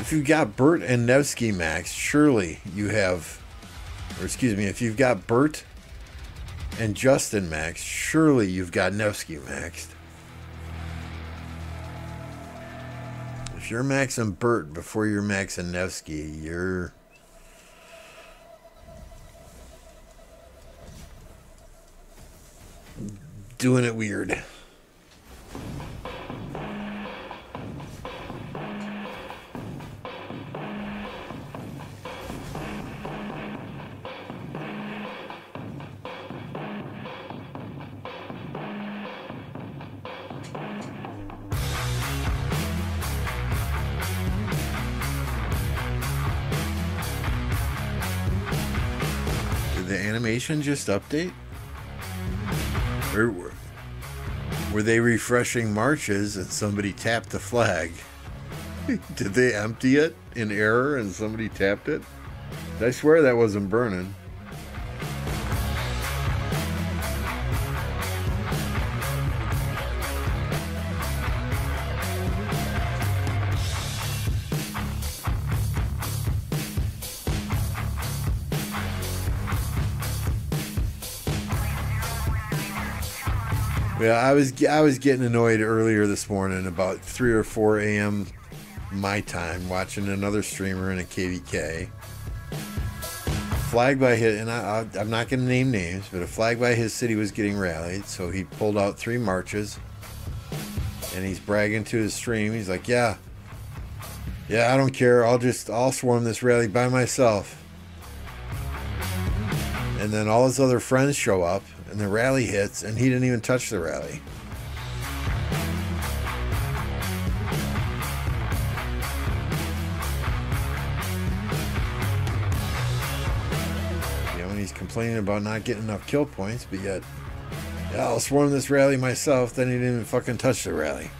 If you've got Bert and Nevsky max, surely you have, or excuse me, if you've got Bert and Justin max, surely you've got Nevsky maxed. If you're maxing Bert before you're maxing Nevsky, you're doing it weird. Just update? Or were they refreshing marches and somebody tapped the flag? Did they empty it in error and somebody tapped it? I swear that wasn't burning. Yeah, I was I was getting annoyed earlier this morning about three or four a.m. my time watching another streamer in a KVK. Flag by his, and I, I, I'm not going to name names, but a flag by his city was getting rallied, so he pulled out three marches, and he's bragging to his stream. He's like, "Yeah, yeah, I don't care. I'll just I'll swarm this rally by myself." And then all his other friends show up, and the rally hits, and he didn't even touch the rally. You know, and he's complaining about not getting enough kill points, but yet, yeah, I'll swarm this rally myself. Then he didn't even fucking touch the rally.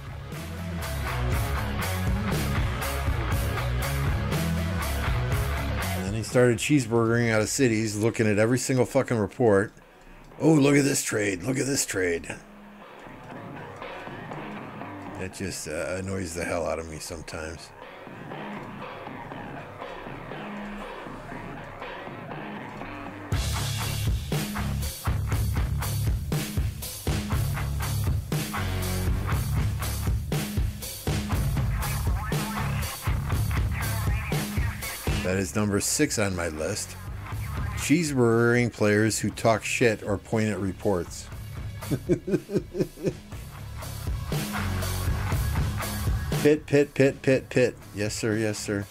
Then he started cheeseburgering out of cities, looking at every single fucking report. Oh, look at this trade. Look at this trade. That just uh, annoys the hell out of me sometimes. That is number six on my list. Cheeseburgering players who talk shit or point at reports. pit, pit, pit, pit, pit. Yes, sir. Yes, sir.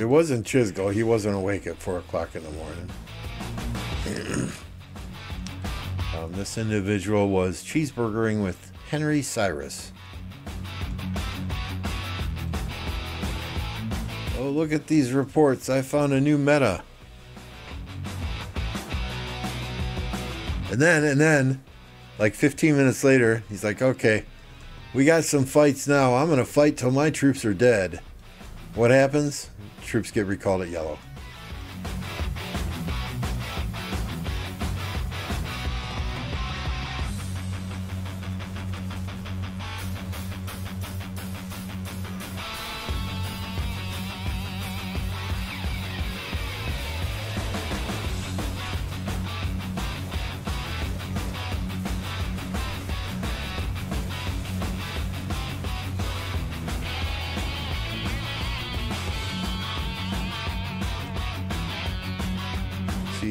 It wasn't Chisgo. He wasn't awake at 4 o'clock in the morning. um, this individual was cheeseburgering with Henry Cyrus. Oh, look at these reports. I found a new meta. And then, and then, like 15 minutes later, he's like, okay, we got some fights now. I'm going to fight till my troops are dead. What happens? Troops get recalled at yellow.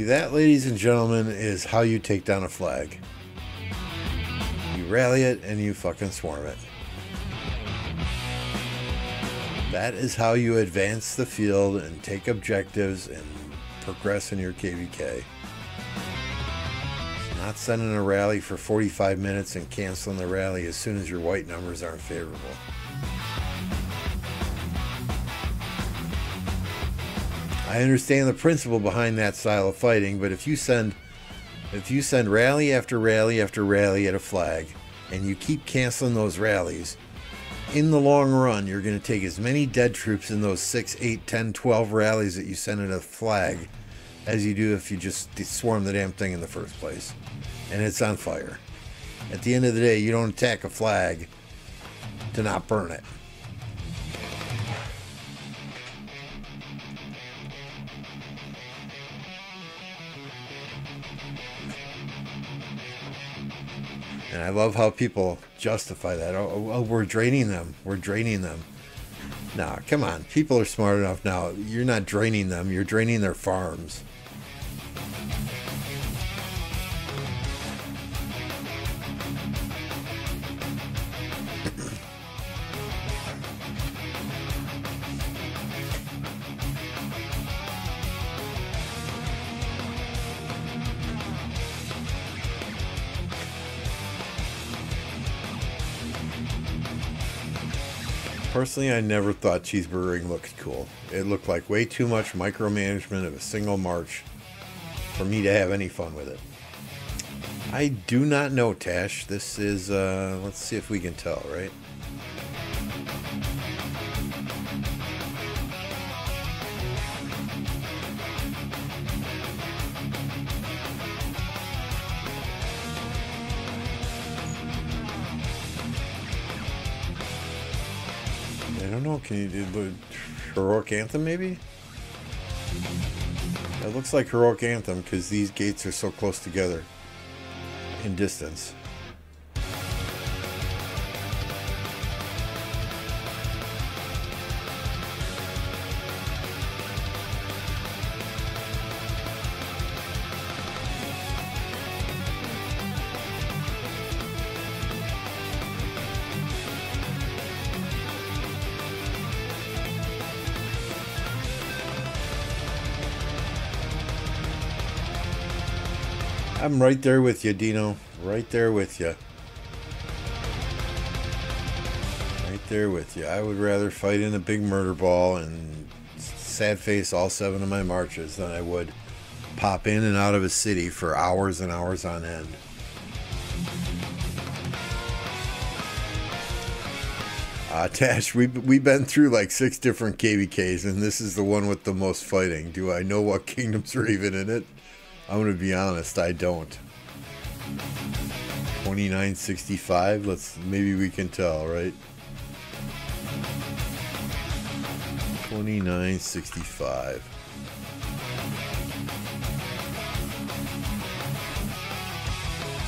That, ladies and gentlemen, is how you take down a flag. You rally it and you fucking swarm it. That is how you advance the field and take objectives and progress in your KVK. Not sending a rally for 45 minutes and canceling the rally as soon as your white numbers aren't favorable. I understand the principle behind that style of fighting, but if you send if you send rally after rally after rally at a flag and you keep canceling those rallies, in the long run, you're going to take as many dead troops in those 6, 8, 10, 12 rallies that you send at a flag as you do if you just swarm the damn thing in the first place. And it's on fire. At the end of the day, you don't attack a flag to not burn it. And I love how people justify that. Oh, oh, oh, we're draining them. We're draining them. Nah, come on. People are smart enough now. You're not draining them. You're draining their farms. Personally, I never thought cheeseburgering looked cool. It looked like way too much micromanagement of a single march for me to have any fun with it. I do not know, Tash. This is, uh, let's see if we can tell, right? Know. Can you do the heroic anthem, maybe? It looks like heroic anthem because these gates are so close together in distance. I'm right there with you, Dino. Right there with you. Right there with you. I would rather fight in a big murder ball and sad face all seven of my marches than I would pop in and out of a city for hours and hours on end. Uh, Tash, we, we've been through like six different KVKs, and this is the one with the most fighting. Do I know what kingdoms are even in it? I'm going to be honest, I don't. 2965, let's, maybe we can tell, right? 2965.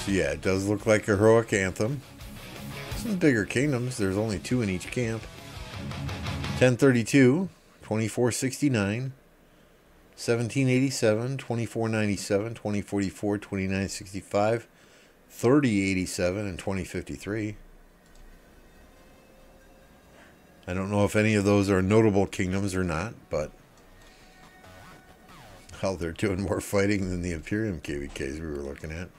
So yeah, it does look like a heroic anthem. Some bigger kingdoms, there's only two in each camp. 1032, 2469. 1787, 2497, 2044, 2965, 3087, and 2053. I don't know if any of those are notable kingdoms or not, but hell, they're doing more fighting than the Imperium KVKs we were looking at.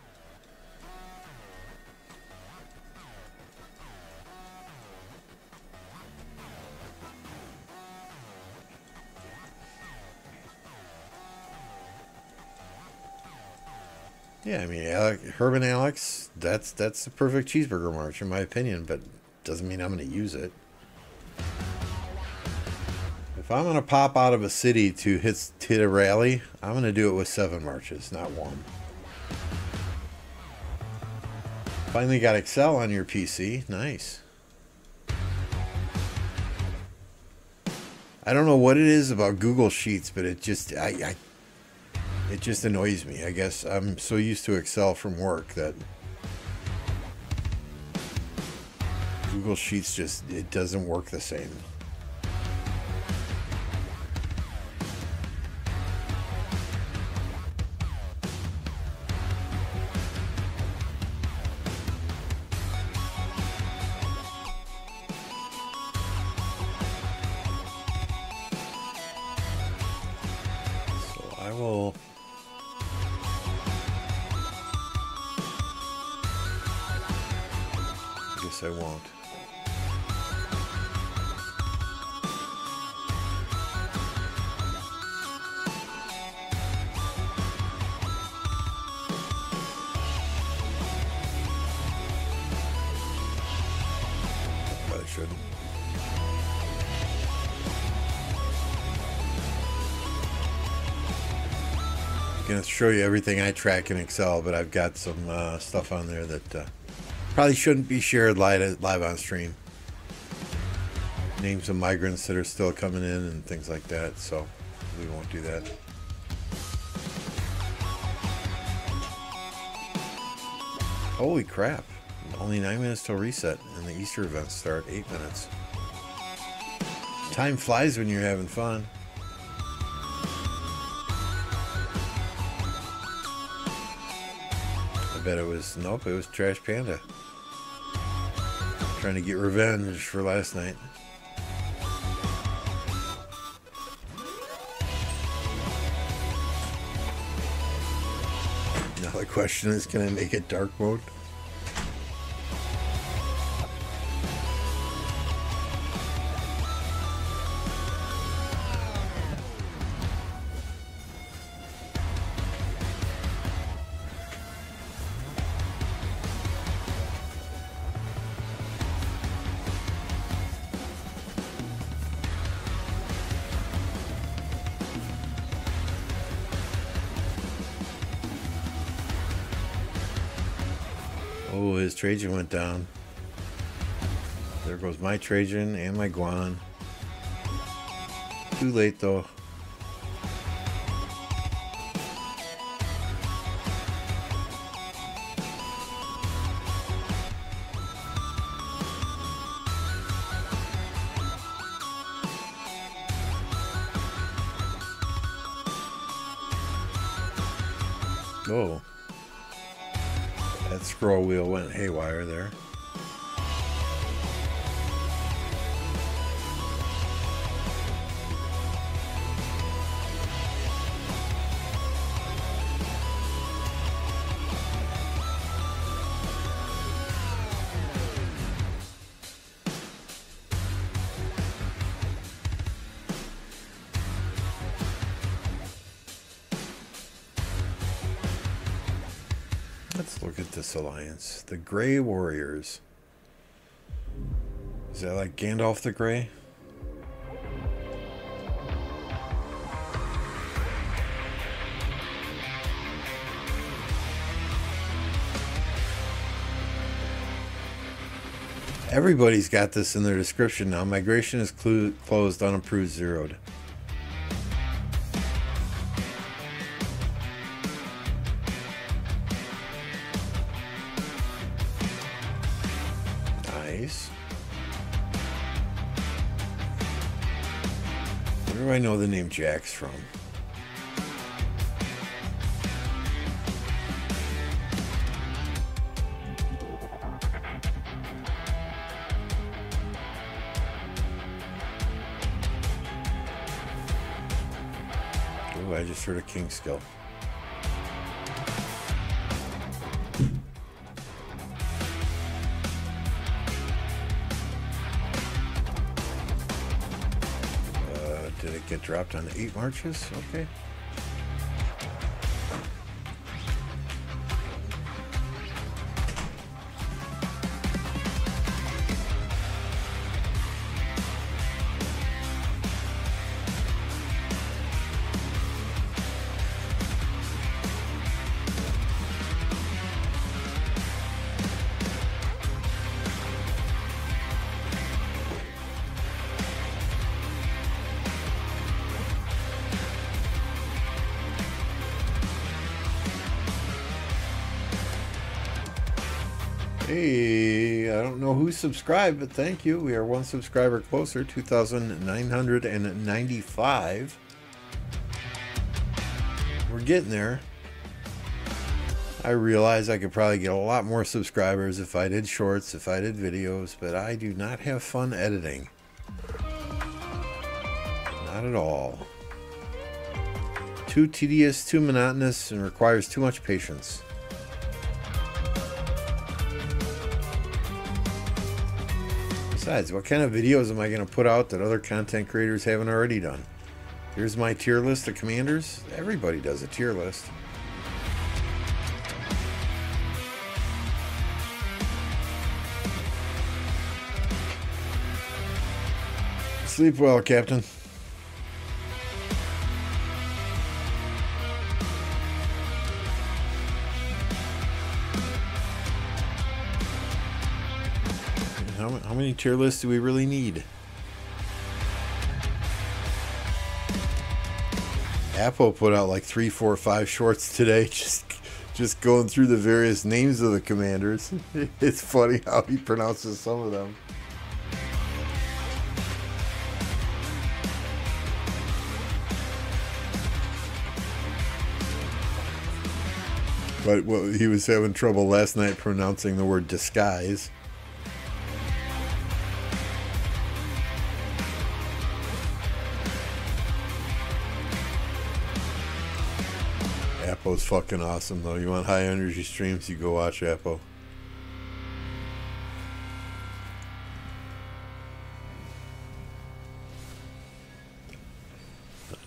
Yeah, I mean, Alec, Herb and Alex, that's that's the perfect cheeseburger march in my opinion, but doesn't mean I'm going to use it. If I'm going to pop out of a city to hit, hit a rally, I'm going to do it with seven marches, not one. Finally got Excel on your PC. Nice. I don't know what it is about Google Sheets, but it just I, I it just annoys me. I guess I'm so used to Excel from work that Google Sheets just it doesn't work the same. Guess I won't. Probably shouldn't. gonna show you everything I track in Excel, but I've got some uh, stuff on there that uh, probably shouldn't be shared live, live on stream. Names of migrants that are still coming in and things like that, so we won't do that. Holy crap. Only nine minutes till reset, and the Easter events start eight minutes. Time flies when you're having fun. I bet it was, nope, it was Trash Panda. Trying to get revenge for last night. Now the question is, can I make it dark mode? Trajan went down. There goes my Trajan and my Guan. Too late though. The Grey Warriors. Is that like Gandalf the Grey? Everybody's got this in their description now. Migration is clo closed, unapproved, zeroed. Do I know the name Jax from? Oh, I just heard a king skill. On eight marches? Okay. Who subscribed, but thank you. We are one subscriber closer, 2,995. We're getting there. I realize I could probably get a lot more subscribers if I did shorts, if I did videos, but I do not have fun editing. Not at all. Too tedious, too monotonous, and requires too much patience. Besides, what kind of videos am I going to put out that other content creators haven't already done? Here's my tier list of commanders. Everybody does a tier list. Sleep well, Captain. Tier lists do we really need? Appo put out like three, four, five shorts today, just just going through the various names of the commanders. It's funny how he pronounces some of them. But well, he was having trouble last night pronouncing the word disguise. Appo's fucking awesome though. You want high energy streams, you go watch Appo.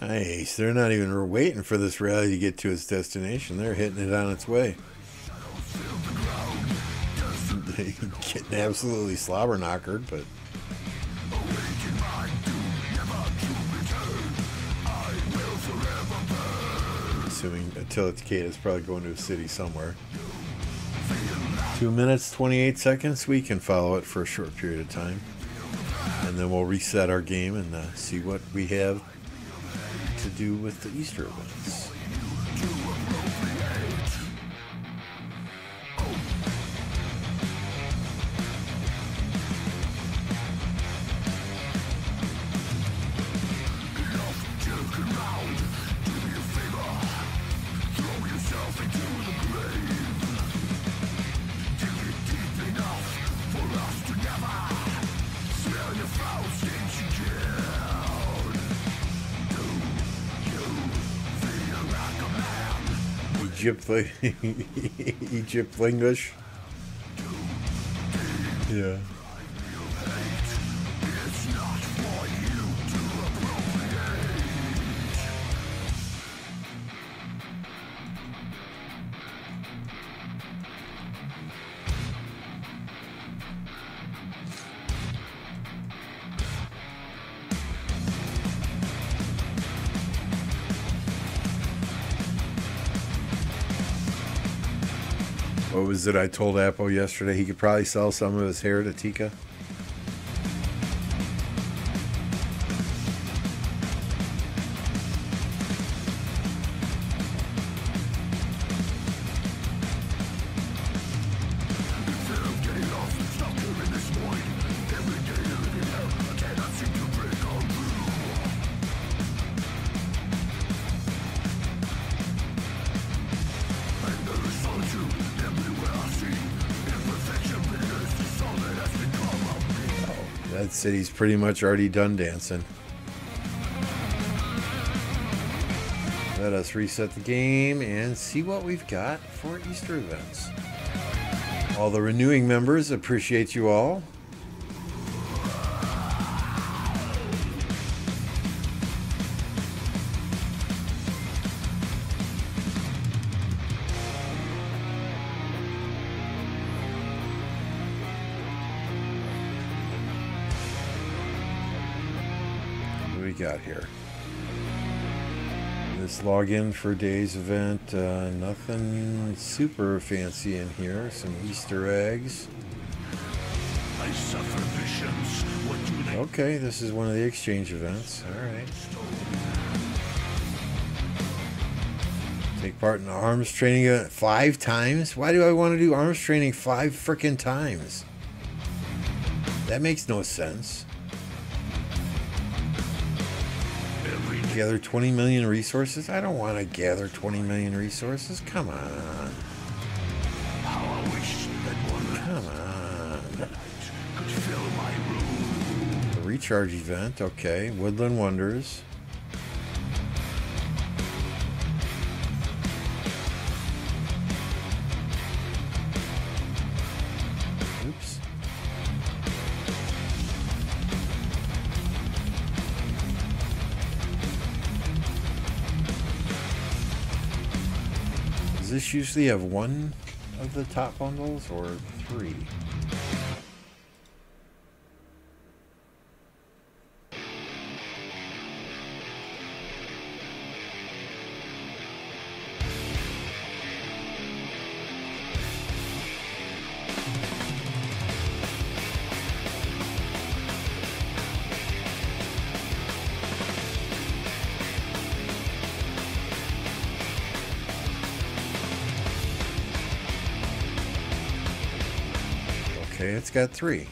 Nice. They're not even waiting for this rally to get to its destination. They're hitting it on its way. Getting absolutely slobber knockered, but until it's Kate, it's probably going to a city somewhere. Two minutes, 28 seconds. We can follow it for a short period of time. And then we'll reset our game and uh, see what we have to do with the Easter events. Egypt, Egypt English. Yeah. It I told Appo yesterday? He could probably sell some of his hair to Tika. That city's pretty much already done dancing. Let us reset the game and see what we've got for Easter events. All the renewing members appreciate you all. Login for day's event, uh, nothing super fancy in here. Some Easter eggs. I suffer visions. What do they Okay, this is one of the exchange events. All right. Take part in arms training event five times? Why do I want to do arms training five frickin' times? That makes no sense. Gather 20 million resources? I don't want to gather 20 million resources. Come on. How I wish that one Come on. could fill my room. The recharge event, okay. Woodland Wonders. Usually have one of the top bundles or three? Got three.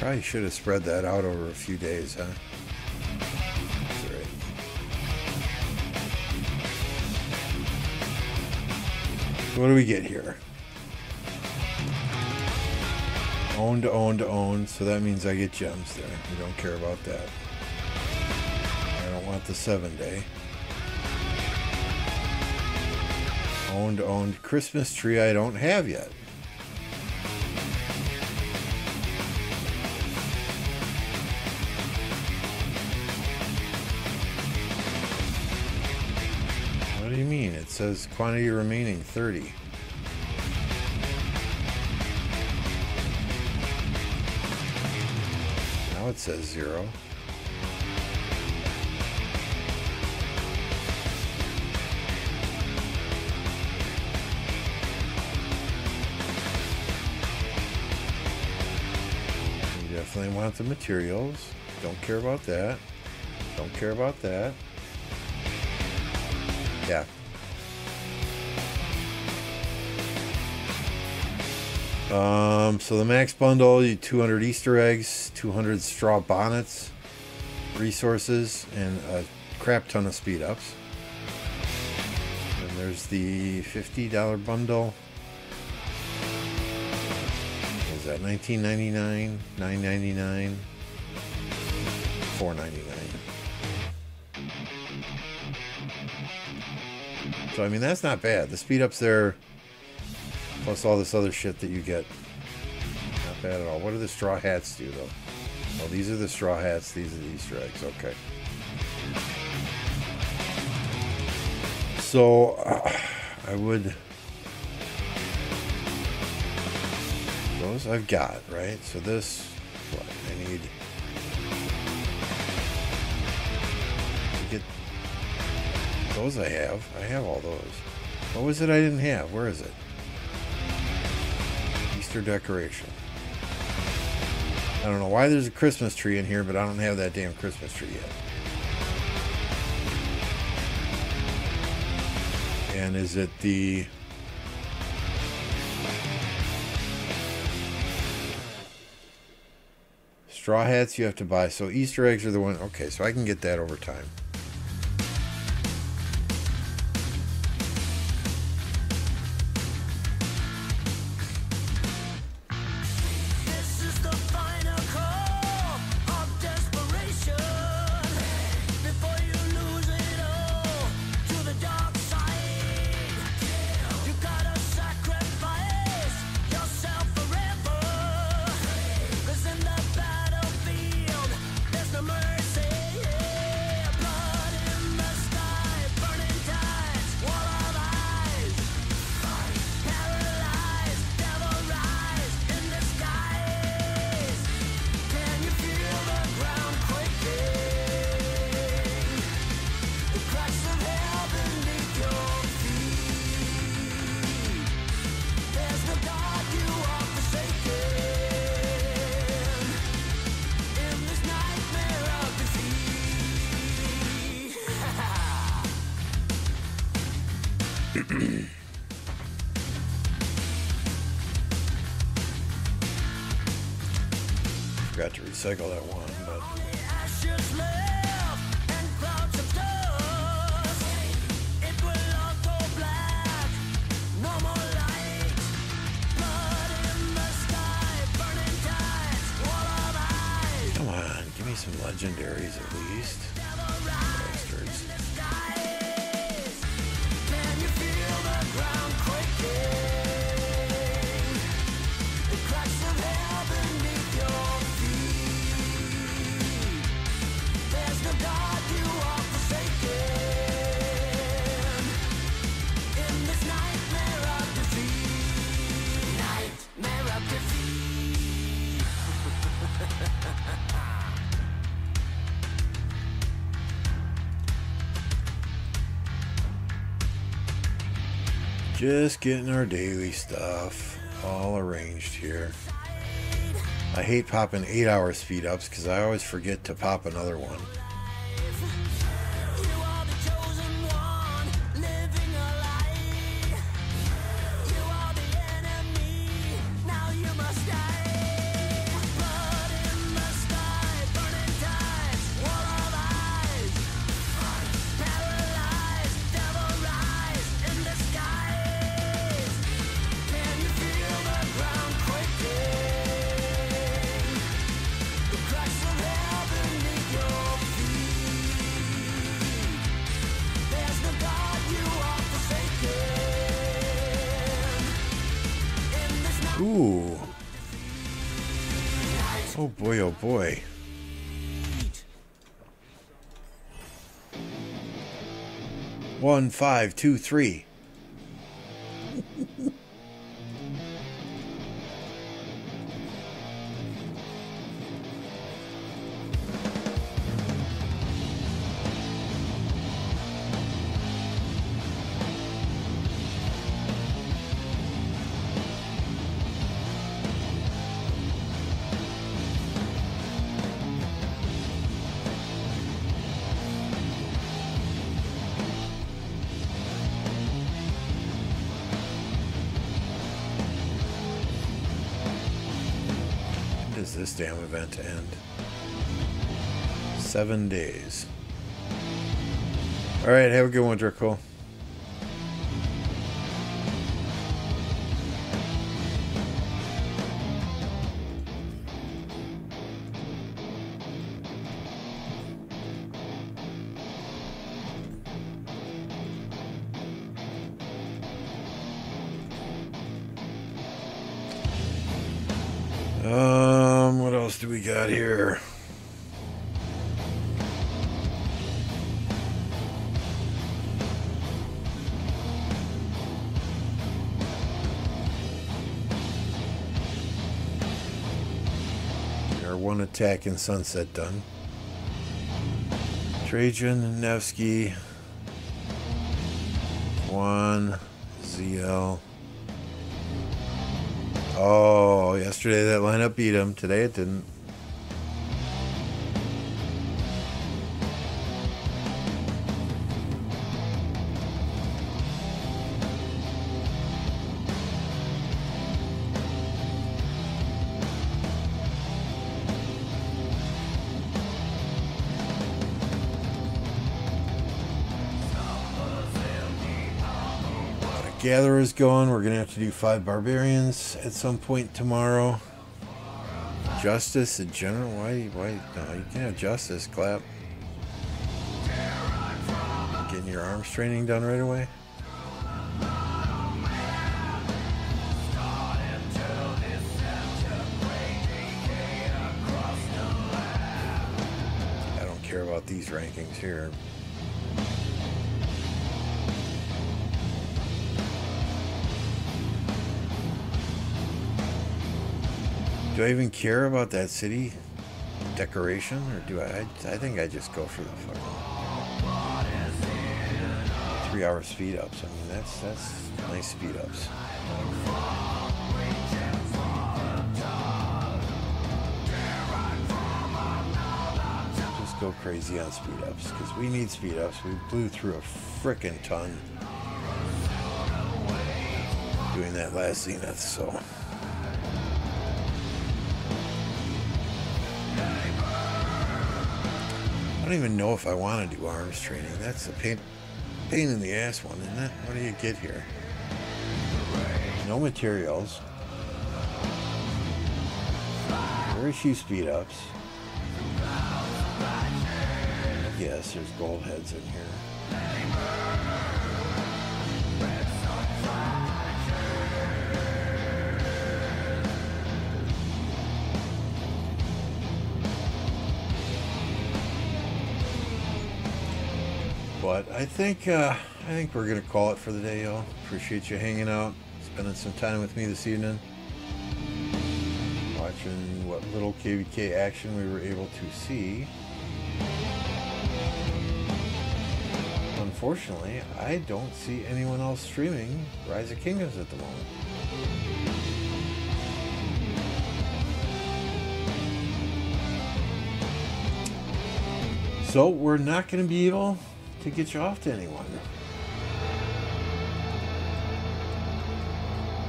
Probably should have spread that out over a few days, huh? What do we get here? Owned, owned, owned. so that means I get gems there. We don't care about that. I don't want the seven day. Owned, owned Christmas tree I don't have yet. What do you mean? It says quantity remaining 30. Now it says zero. Definitely want the materials. Don't care about that. Don't care about that. Yeah. Um, so the max bundle, you 200 Easter eggs, 200 straw bonnets, resources, and a crap ton of speed ups. And there's the $50 bundle. What is that 19.99, 9.99, 4.99. So I mean that's not bad. The speed ups there, plus all this other shit that you get, not bad at all. What do the straw hats do though? Well, these are the straw hats. These are the Easter eggs. Okay. So uh, I would. Those I've got right. So this, what I need. to Get those I have. I have all those. What was it I didn't have? Where is it? Easter decoration. I don't know why there's a Christmas tree in here, but I don't have that damn Christmas tree yet. And is it the straw hats you have to buy? So Easter eggs are the one. Okay, so I can get that over time. Just getting our daily stuff all arranged here. I hate popping eight hour speed ups because I always forget to pop another one. Five, two, three. Event to end? Seven days. All right, have a good one, Draco. In Sunset done. Trajan, Nevsky, Juan, ZL. Oh, yesterday that lineup beat him. Today it didn't. Gatherer's going. We're gonna have to do five barbarians at some point tomorrow. Justice in general. Why? Why? No, you can have justice. Clap. Getting your arms training done right away. I don't care about these rankings here. Do I even care about that city decoration, or do I? I, I think I just go for the fucking three-hour speed ups. I mean, that's that's nice speed ups. Just go crazy on speed ups because we need speed ups. We blew through a frickin' ton doing that last zenith, so. I don't even know if I want to do arms training. That's a pain, pain in the ass one, isn't it? What do you get here? No materials. Very few speed ups. Yes, there's gold heads in here. I think uh, I think we're gonna call it for the day, y'all. Appreciate you hanging out, spending some time with me this evening, watching what little KVK action we were able to see. Unfortunately, I don't see anyone else streaming Rise of Kingdoms at the moment. So we're not going to be able to get you off to anyone.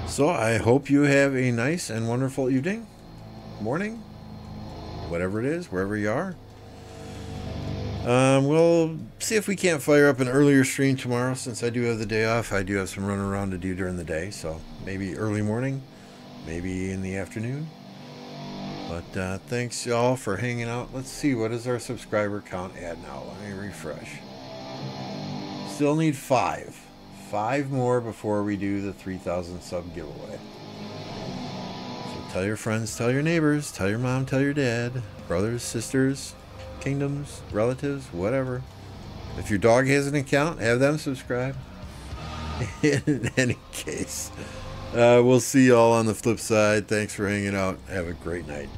So I hope you have a nice and wonderful evening, morning, whatever it is, wherever you are. Um, we'll see if we can't fire up an earlier stream tomorrow since I do have the day off. I do have some running around to do during the day, so maybe early morning, maybe in the afternoon. But uh, thanks y'all for hanging out. Let's see, what is our subscriber count at now? Let me refresh. Still need five. Five more before we do the 3,000 sub giveaway. So tell your friends, tell your neighbors, tell your mom, tell your dad, brothers, sisters, kingdoms, relatives, whatever. If your dog has an account, have them subscribe. In any case, uh, we'll see y'all on the flip side. Thanks for hanging out. Have a great night.